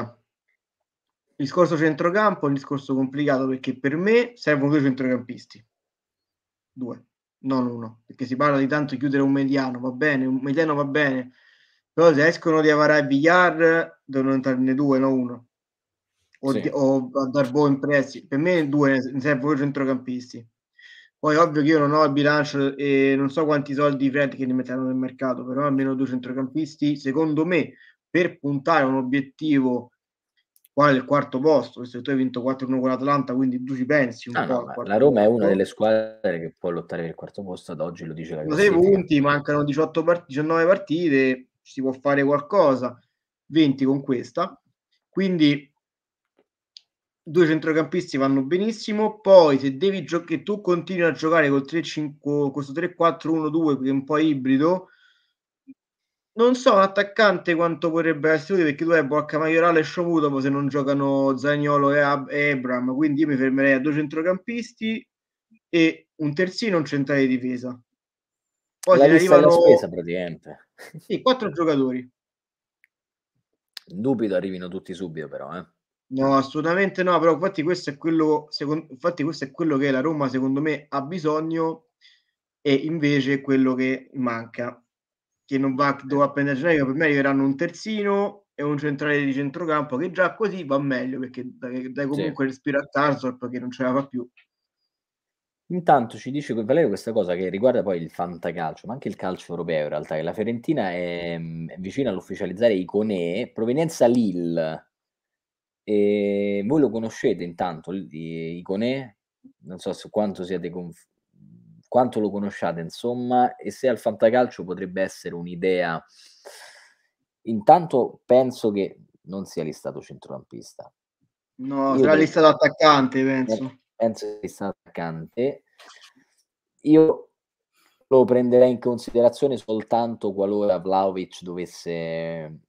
il discorso centrocampo è un discorso complicato perché per me servono due centrocampisti. Due, non uno, perché si parla di tanto chiudere un mediano, va bene, un mediano va bene, però se escono di Avarà e Villar devono entrarne due, non uno. O, sì. di, o Darbo in prezzi. Per me due ne servono centrocampisti. Poi ovvio che io non ho il bilancio e non so quanti soldi i Fred che ne metteranno nel mercato, però almeno due centrocampisti, secondo me, per puntare a un obiettivo qual è il quarto posto, che tu hai vinto 4-1 con l'Atlanta, quindi tu ci pensi un ah, po'. No, la Roma posto. è una delle squadre che può lottare per il quarto posto, ad oggi lo dice la classifica. 6 punti, mancano 18 part- 19 partite, ci si può fare qualcosa, 20 con questa, quindi due centrocampisti vanno benissimo, poi se devi giocare, tu continui a giocare col 3-5, questo 3-4-1-2 che è un po' ibrido, non so un attaccante quanto potrebbe essere perché tu hai Bocca Maiorale e Shomu dopo se non giocano Zagnolo e, Ab- e Abram quindi io mi fermerei a due centrocampisti e un terzino e un centrale di difesa. Poi la lista arrivano... spesa praticamente sì, quattro giocatori dubito arrivino tutti subito però eh. no assolutamente no però infatti questo è quello secondo... infatti questo è quello che la Roma secondo me ha bisogno e invece quello che manca che non va dove a prendere generico, per me arriveranno un terzino e un centrale di centrocampo che già così va meglio perché dai, dai comunque sì. respiro a Tarsor che non ce la fa più. Intanto ci dice Valerio questa cosa che riguarda poi il fantacalcio, ma anche il calcio europeo in realtà, che la Fiorentina è, è vicina all'ufficializzare Iconè, provenienza Lille. E voi lo conoscete intanto, Iconè? Non so su quanto siete conf- quanto lo conosciate, insomma, e se al fantacalcio potrebbe essere un'idea. Intanto penso che non sia listato centrocampista. No, Io sarà penso, listato attaccante, penso. Penso sia listato attaccante. Io lo prenderei in considerazione soltanto qualora Vlaovic dovesse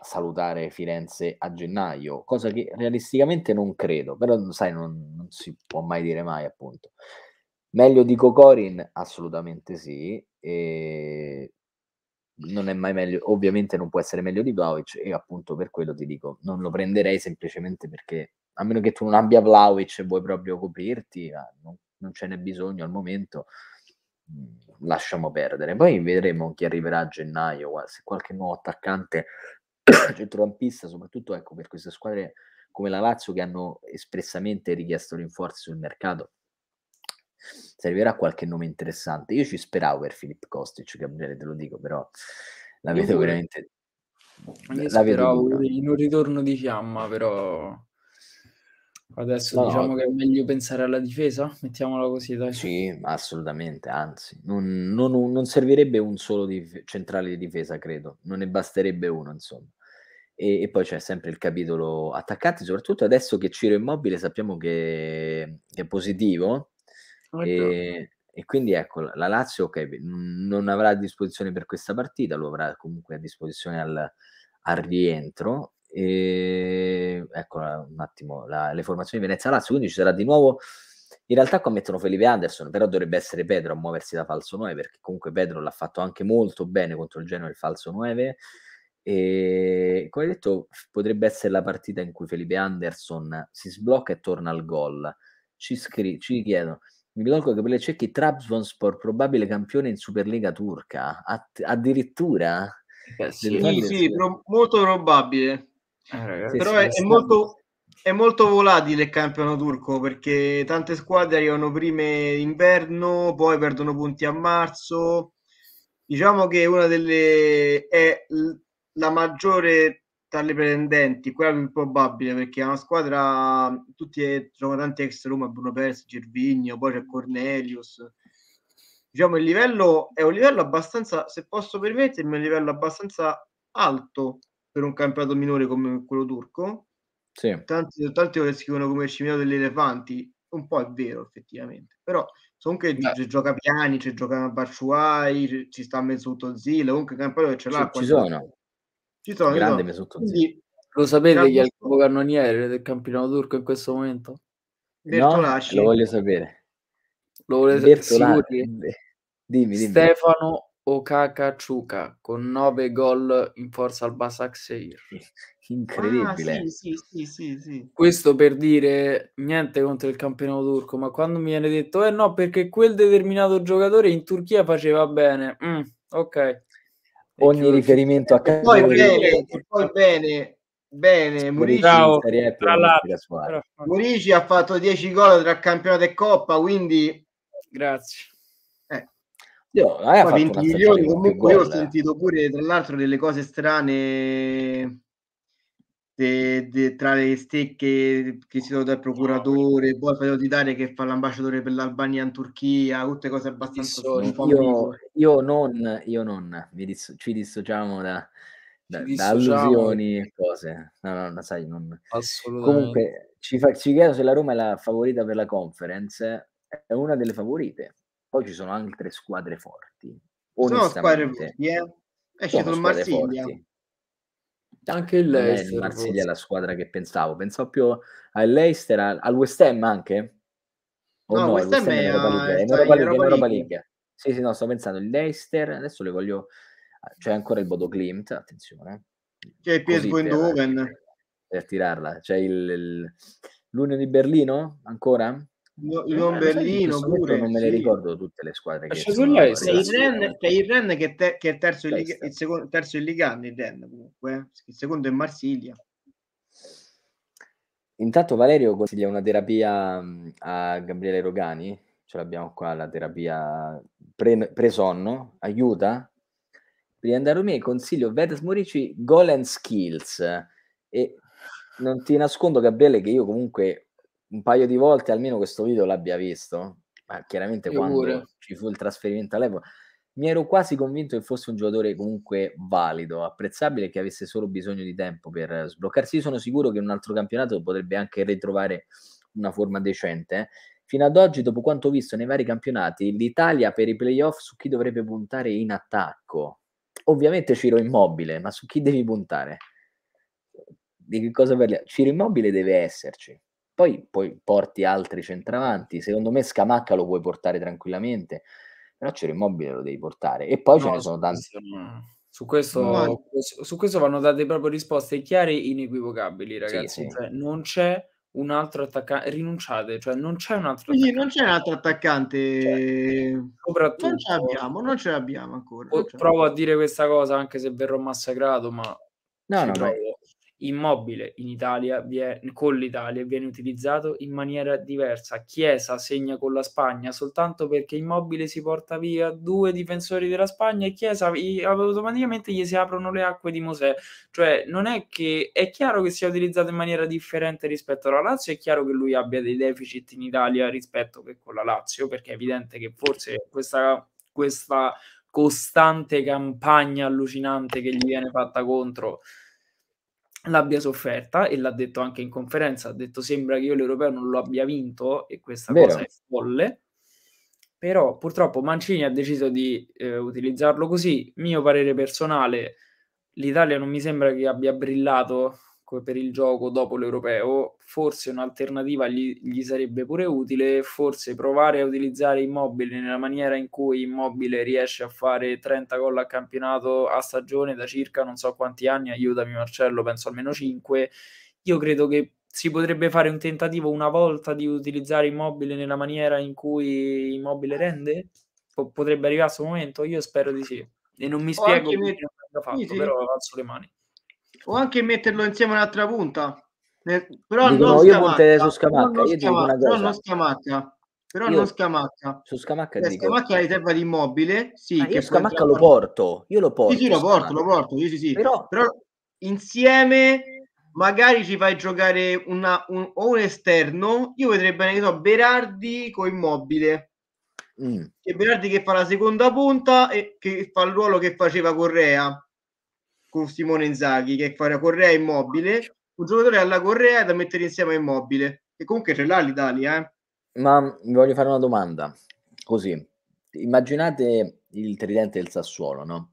salutare Firenze a gennaio, cosa che realisticamente non credo, però sai, non, non si può mai dire mai, appunto. Meglio di Cocorin? Assolutamente sì. E non è mai meglio, ovviamente non può essere meglio di Vlaovic e appunto per quello ti dico, non lo prenderei semplicemente perché a meno che tu non abbia Vlaovic e vuoi proprio coprirti, non, non ce n'è bisogno al momento, mm, lasciamo perdere. Poi vedremo chi arriverà a gennaio, se qualche nuovo attaccante centrocampista, soprattutto ecco per queste squadre come la Lazio che hanno espressamente richiesto rinforzi sul mercato Servirà qualche nome interessante. Io ci speravo per Filippo Kostic, Gabriele, te lo dico, però la vedo veramente... Io la speravo in un ritorno di fiamma, però adesso no, diciamo no. che è meglio pensare alla difesa, mettiamola così, dai. Sì, assolutamente, anzi, non, non, non servirebbe un solo dif- centrale di difesa, credo, non ne basterebbe uno, insomma. E, e, poi c'è sempre il capitolo attaccanti, soprattutto adesso che Ciro Immobile sappiamo che, che è positivo. E, e, quindi ecco, la Lazio okay, non avrà a disposizione per questa partita, lo avrà comunque a disposizione al, al rientro. E ecco un attimo la, le formazioni di Venezia Lazio, quindi ci sarà di nuovo. In realtà qua mettono Felipe Anderson, però dovrebbe essere Pedro a muoversi da falso 9, perché comunque Pedro l'ha fatto anche molto bene contro il Genoa il falso 9 e come detto, potrebbe essere la partita in cui Felipe Anderson si sblocca e torna al gol. Ci, scri- ci chiedono, mi ricordo che per le cecchi Trabzonspor probabile campione in Superliga turca, Att- addirittura? Eh sì, sì, sì pro- molto probabile. Eh, Però è, è, molto, è molto volatile il campionato turco perché tante squadre arrivano prime inverno, poi perdono punti a marzo. Diciamo che una delle è la maggiore tra le pretendenti, quella più probabile perché è una squadra, tutti giocano tanti ex Roma, Bruno Persi, Gervigno, poi c'è Cornelius. Diciamo il livello è un livello abbastanza, se posso permettermi, un livello abbastanza alto per un campionato minore come quello turco. Sì. Tanti, tanti lo scrivono come il cimitero degli elefanti, un po' è vero effettivamente, però comunque ci gioca Piani, ci gioca Baciuai, ci sta Mesut Ozil, comunque il campionato che ce l'ha. Ci, ci sono, ci sono, grande Mesut Ozil. Lo sapete chi è il capocannoniere del campionato turco in questo momento? Bertolasci. No, lo voglio sapere. Lo volete sapere? Dimmi, dimmi. Stefano Okaka Ciuca con 9 gol in forza al Basak Seir. Incredibile. Ah, sì, sì, sì, sì, Questo per dire niente contro il campionato turco, ma quando mi viene detto eh no, perché quel determinato giocatore in Turchia faceva bene. Mm, ok ogni riferimento a e poi bene, e poi bene bene Murici, Murici ha fatto 10 gol tra campionato e coppa quindi grazie. Io, 20 milioni comunque io ho sentito pure tra l'altro delle cose strane de, de, tra le stecche che si sono dal procuratore, poi Fedele d'Italia che fa l'ambasciatore per l'Albania in Turchia, tutte cose abbastanza io, io, non, io non, dis- ci dissociamo da, da, da allusioni e cose. No, no, no, sai, non... Comunque ci, fa, ci chiedo se la Roma è la favorita per la conference, è una delle favorite. Poi ci sono altre squadre forti. Sono squadre forti, eh? Esce sul Marsiglia. Forti. Anche il Leicester. Il Marsiglia è la squadra che pensavo. Pensavo più al Leicester, al West Ham anche? O no, no West, Ham è, Europa League. È Europa League, Europa Europa League. Sì, sì, no, sto pensando il Leicester, adesso le voglio... C'è ancora il Bodo Klimt, attenzione. C'è il PSV Eindhoven. Per tirarla. C'è il, il... l'Unione di Berlino, ancora? Lyon eh, Berlino pure. non me le ricordo tutte le squadre che sono c'è il Ren, c'è il Ren che, te, che è terzo in, Liga, il secondo, terzo in Liga il Ren comunque eh. il secondo è Marsiglia. Intanto Valerio consiglia una terapia a Gabriele Rogani ce l'abbiamo qua la terapia pre, pre-sonno aiuta. Prima di andare a me consiglio Vedas Morici Goal and Skills. E non ti nascondo Gabriele che io comunque un paio di volte almeno questo video l'abbia visto, ma chiaramente Io quando pure. ci fu il trasferimento all'epoca, mi ero quasi convinto che fosse un giocatore comunque valido, apprezzabile e che avesse solo bisogno di tempo per sbloccarsi. Io sono sicuro che in un altro campionato potrebbe anche ritrovare una forma decente. Eh. Fino ad oggi, dopo quanto ho visto nei vari campionati, l'Italia per i playoff su chi dovrebbe puntare in attacco? Ovviamente Ciro Immobile, ma su chi devi puntare? Di che cosa parliamo? Ciro Immobile deve esserci poi, poi porti altri centravanti. Secondo me Scamacca lo puoi portare tranquillamente, però Ciro Immobile lo devi portare. E poi no, ce ne sono tanti. Su questo, no. su questo vanno date proprio risposte chiare e inequivocabili, ragazzi. Sì, sì. Cioè, non c'è un altro attaccante, rinunciate, cioè non c'è un altro attaccante. non c'è un altro attaccante, cioè, soprattutto non ce l'abbiamo, non ce l'abbiamo ancora. Provo a dire questa cosa anche se verrò massacrato, ma no, no, no, immobile in Italia viene, con l'Italia viene utilizzato in maniera diversa. Chiesa segna con la Spagna soltanto perché immobile si porta via due difensori della Spagna e Chiesa automaticamente gli si aprono le acque di Mosè. Cioè, non è che è chiaro che sia utilizzato in maniera differente rispetto alla Lazio, è chiaro che lui abbia dei deficit in Italia rispetto che con la Lazio, perché è evidente che forse questa, questa costante campagna allucinante che gli viene fatta contro l'abbia sofferta e l'ha detto anche in conferenza, ha detto sembra che io l'europeo non lo abbia vinto e questa Vero. cosa è folle, però purtroppo Mancini ha deciso di eh, utilizzarlo così, mio parere personale, l'Italia non mi sembra che abbia brillato per il gioco dopo l'europeo, forse un'alternativa gli, gli, sarebbe pure utile, forse provare a utilizzare Immobile nella maniera in cui Immobile riesce a fare 30 gol a campionato a stagione da circa non so quanti anni, aiutami Marcello, penso almeno 5. Io credo che si potrebbe fare un tentativo una volta di utilizzare Immobile nella maniera in cui Immobile rende? P- potrebbe arrivare a questo momento? Io spero di sì. E non mi spiego come non fatto, sì, sì. però alzo le mani o anche metterlo insieme un'altra punta. Però Dicono, non io punterei su Scamacca. Io dico una cosa. Però non Scamacca. Però io, non Scamacca. Su Scamacca eh. Scamacca riserva di immobile. Sì, ah, io Scamacca lo porto. Io lo porto. Sì, sì, lo porto, lo porto. Sì, sì, sì. Però... però insieme magari ci fai giocare una, un, o un esterno. Io vedrei bene che so, Berardi con immobile. Mm. Che Berardi che fa la seconda punta e che fa il ruolo che faceva Correa con Simone Inzaghi che fa Correa immobile, un giocatore alla Correa da mettere insieme a immobile, e comunque ce l'ha l'Italia. Eh? Ma vi voglio fare una domanda, così, immaginate il tridente del Sassuolo, no?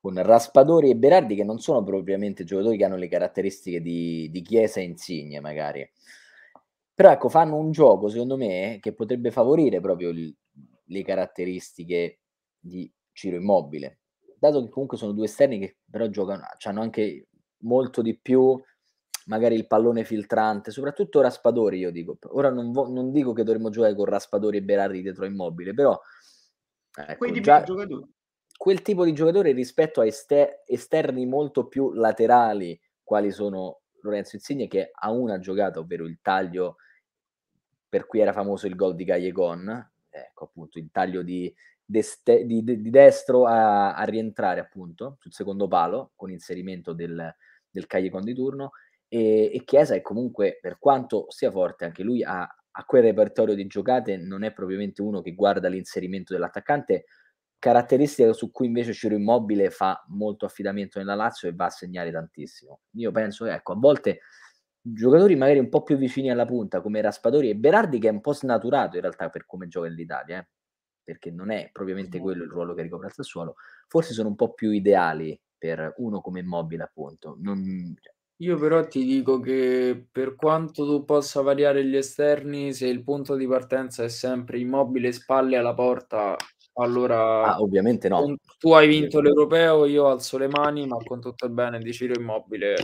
Con Raspadori e Berardi che non sono propriamente giocatori che hanno le caratteristiche di, di Chiesa e Insigne magari. Però ecco, fanno un gioco, secondo me, che potrebbe favorire proprio il, le caratteristiche di Ciro Immobile dato che comunque sono due esterni che però giocano, hanno anche molto di più magari il pallone filtrante, soprattutto Raspadori, io dico. Ora non, vo- non dico che dovremmo giocare con Raspadori e Berardi dietro Immobile, però ecco, già, quel tipo di giocatore rispetto a ester- esterni molto più laterali, quali sono Lorenzo Insigne, che ha una giocata, ovvero il taglio per cui era famoso il gol di Callegon, ecco appunto il taglio di, deste- di, di, destro a, a, rientrare appunto sul secondo palo con inserimento del, del Cagliacon di turno. E, e, Chiesa è comunque per quanto sia forte anche lui ha, ha quel repertorio di giocate non è propriamente uno che guarda l'inserimento dell'attaccante. Caratteristica su cui invece Ciro Immobile fa molto affidamento nella Lazio e va a segnare tantissimo. Io penso che ecco a volte giocatori magari un po' più vicini alla punta come Raspadori e Berardi che è un po' snaturato in realtà per come gioca l'Italia eh perché non è propriamente quello il ruolo che ricopre il Sassuolo, forse sono un po' più ideali per uno come immobile, appunto. Non... Cioè Io però ti dico che per quanto tu possa variare gli esterni, se il punto di partenza è sempre immobile, spalle alla porta, allora ah, ovviamente no. Tu hai vinto l'europeo, io alzo le mani, ma con tutto il bene di Ciro Immobile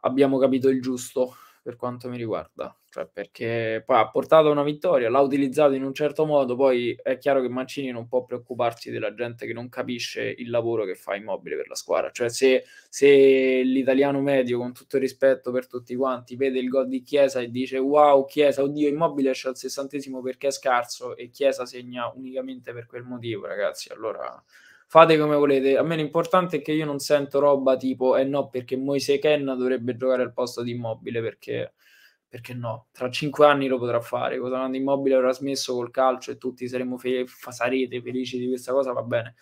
abbiamo capito il giusto per quanto mi riguarda, cioè perché poi ha portato una vittoria, l'ha utilizzato in un certo modo, poi è chiaro che Mancini non può preoccuparsi della gente che non capisce il lavoro che fa Immobile per la squadra, cioè se, se l'italiano medio, con tutto il rispetto per tutti quanti, vede il gol di Chiesa e dice wow Chiesa, oddio Immobile esce al sessantesimo perché è scarso e Chiesa segna unicamente per quel motivo, ragazzi, allora fate come volete. A me l'importante è che io non sento roba tipo eh no, perché Moise Ken dovrebbe giocare al posto di immobile perché, perché no, tra cinque anni lo potrà fare. Quando immobile avrà smesso col calcio e tutti saremo fe- sarete felici di questa cosa, va bene.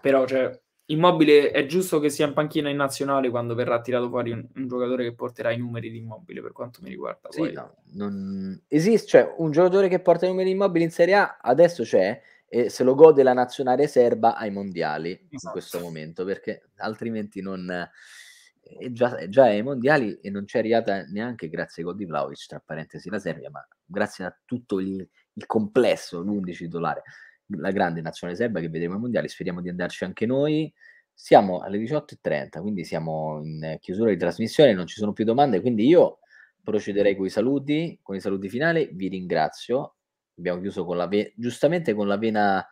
Però, cioè, Immobile è giusto che sia in panchina in nazionale quando verrà tirato fuori un, un giocatore che porterà i numeri di Immobile per quanto mi riguarda. Sì, no, non... Esiste, cioè un giocatore che porta i numeri di Immobile in Serie A adesso c'è, e se lo gode la nazionale serba ai mondiali esatto. in questo momento, perché altrimenti non... È già, è già ai mondiali e non c'è arrivata neanche grazie ai gol di Vlaovic, tra parentesi la Serbia, ma grazie a tutto il, il complesso, l'11 titolare, la grande nazionale serba che vedremo ai mondiali, speriamo di andarci anche noi. Siamo alle 18.30, quindi siamo in chiusura di trasmissione, non ci sono più domande, quindi io procederei con i saluti, con i saluti finali, vi ringrazio abbiamo chiuso con la ve- giustamente con la vena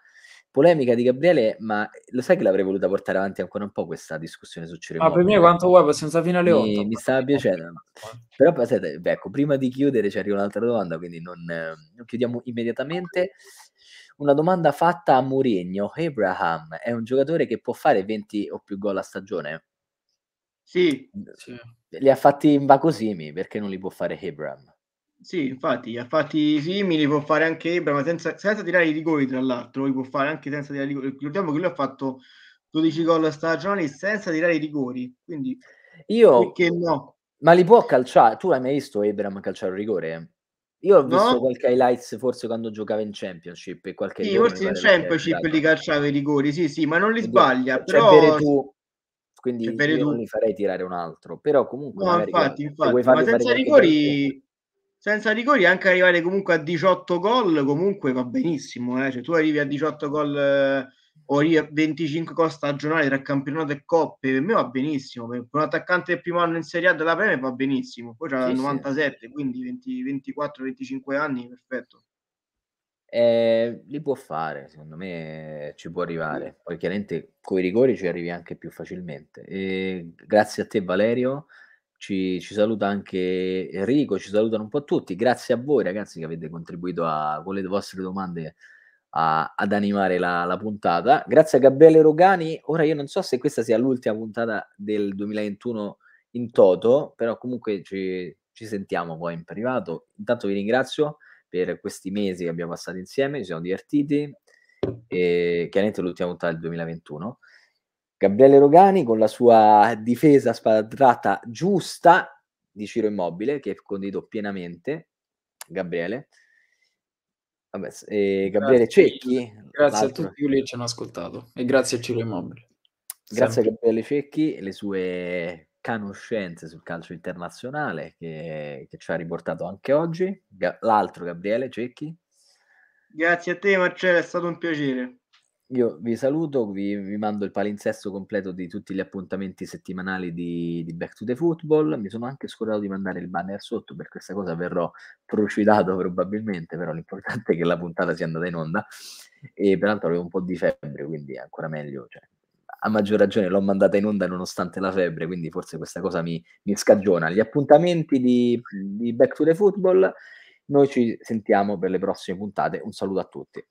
polemica di Gabriele, ma lo sai che l'avrei voluta portare avanti ancora un po' questa discussione su Cerimonia? Ah, per me quanto vuoi, senza finale 8. Mi, mi stava piacendo. Però aspetta, ecco, prima di chiudere ci arriva un'altra domanda, quindi non, eh, non chiudiamo immediatamente. Una domanda fatta a Mourinho. Abraham è un giocatore che può fare 20 o più gol a stagione? Sì. sì. Li ha fatti in Vacosimi, perché non li può fare Abraham? Sì, infatti, ha fatti simili, può fare anche Ibra, ma senza, senza tirare i rigori, tra l'altro, lui può fare anche senza tirare i rigori. Ricordiamo che lui ha fatto 12 gol stagionali senza tirare i rigori, quindi... Io... Perché no? Ma li può calciare? Tu hai mai visto Abraham calciare un rigore? Io ho visto no? qualche highlights forse quando giocava in Championship e qualche Sì, forse in Championship li calciava i rigori, sì, sì, ma non li sbaglia, però... Cioè, tu, quindi io tu. non li farei tirare un altro, però comunque... No, infatti, infatti, ma senza rigori... Senza rigori anche arrivare comunque a 18 gol comunque va benissimo, eh? cioè tu arrivi a 18 gol eh, o 25 gol stagionali tra campionato e coppe, per me va benissimo. Per un attaccante del primo anno in Serie A della Premier va benissimo. Poi c'ha sì, 97, sì. quindi 24-25 anni, perfetto. Eh, li può fare, secondo me ci può arrivare. Poi chiaramente con i rigori ci arrivi anche più facilmente. E grazie a te Valerio, ci, ci, saluta anche Enrico, ci salutano un po' tutti. Grazie a voi ragazzi che avete contribuito a, con le vostre domande a, ad animare la, la, puntata. Grazie a Gabriele Rogani. Ora io non so se questa sia l'ultima puntata del 2021 in toto, però comunque ci, ci sentiamo poi in privato. Intanto vi ringrazio per questi mesi che abbiamo passato insieme, ci siamo divertiti e chiaramente l'ultima puntata del 2021. Gabriele Rogani con la sua difesa spadadrata giusta di Ciro Immobile, che condivido pienamente. Gabriele. Vabbè, eh, Gabriele grazie, Cecchi. Grazie a tutti quelli che ci hanno ascoltato e grazie a Ciro Immobile. Grazie Sempre. a Gabriele Cecchi e le sue conoscenze sul calcio internazionale che, che ci ha riportato anche oggi. L'altro Gabriele Cecchi. Grazie a te Marcello, è stato un piacere. Io vi saluto, vi, vi, mando il palinsesto completo di tutti gli appuntamenti settimanali di, di, Back to the Football. Mi sono anche scordato di mandare il banner sotto, per questa cosa verrò trucidato probabilmente, però l'importante è che la puntata sia andata in onda. E peraltro avevo un po' di febbre, quindi è ancora meglio. Cioè, a maggior ragione l'ho mandata in onda nonostante la febbre, quindi forse questa cosa mi, mi scagiona. Gli appuntamenti di, di Back to the Football, noi ci sentiamo per le prossime puntate. Un saluto a tutti.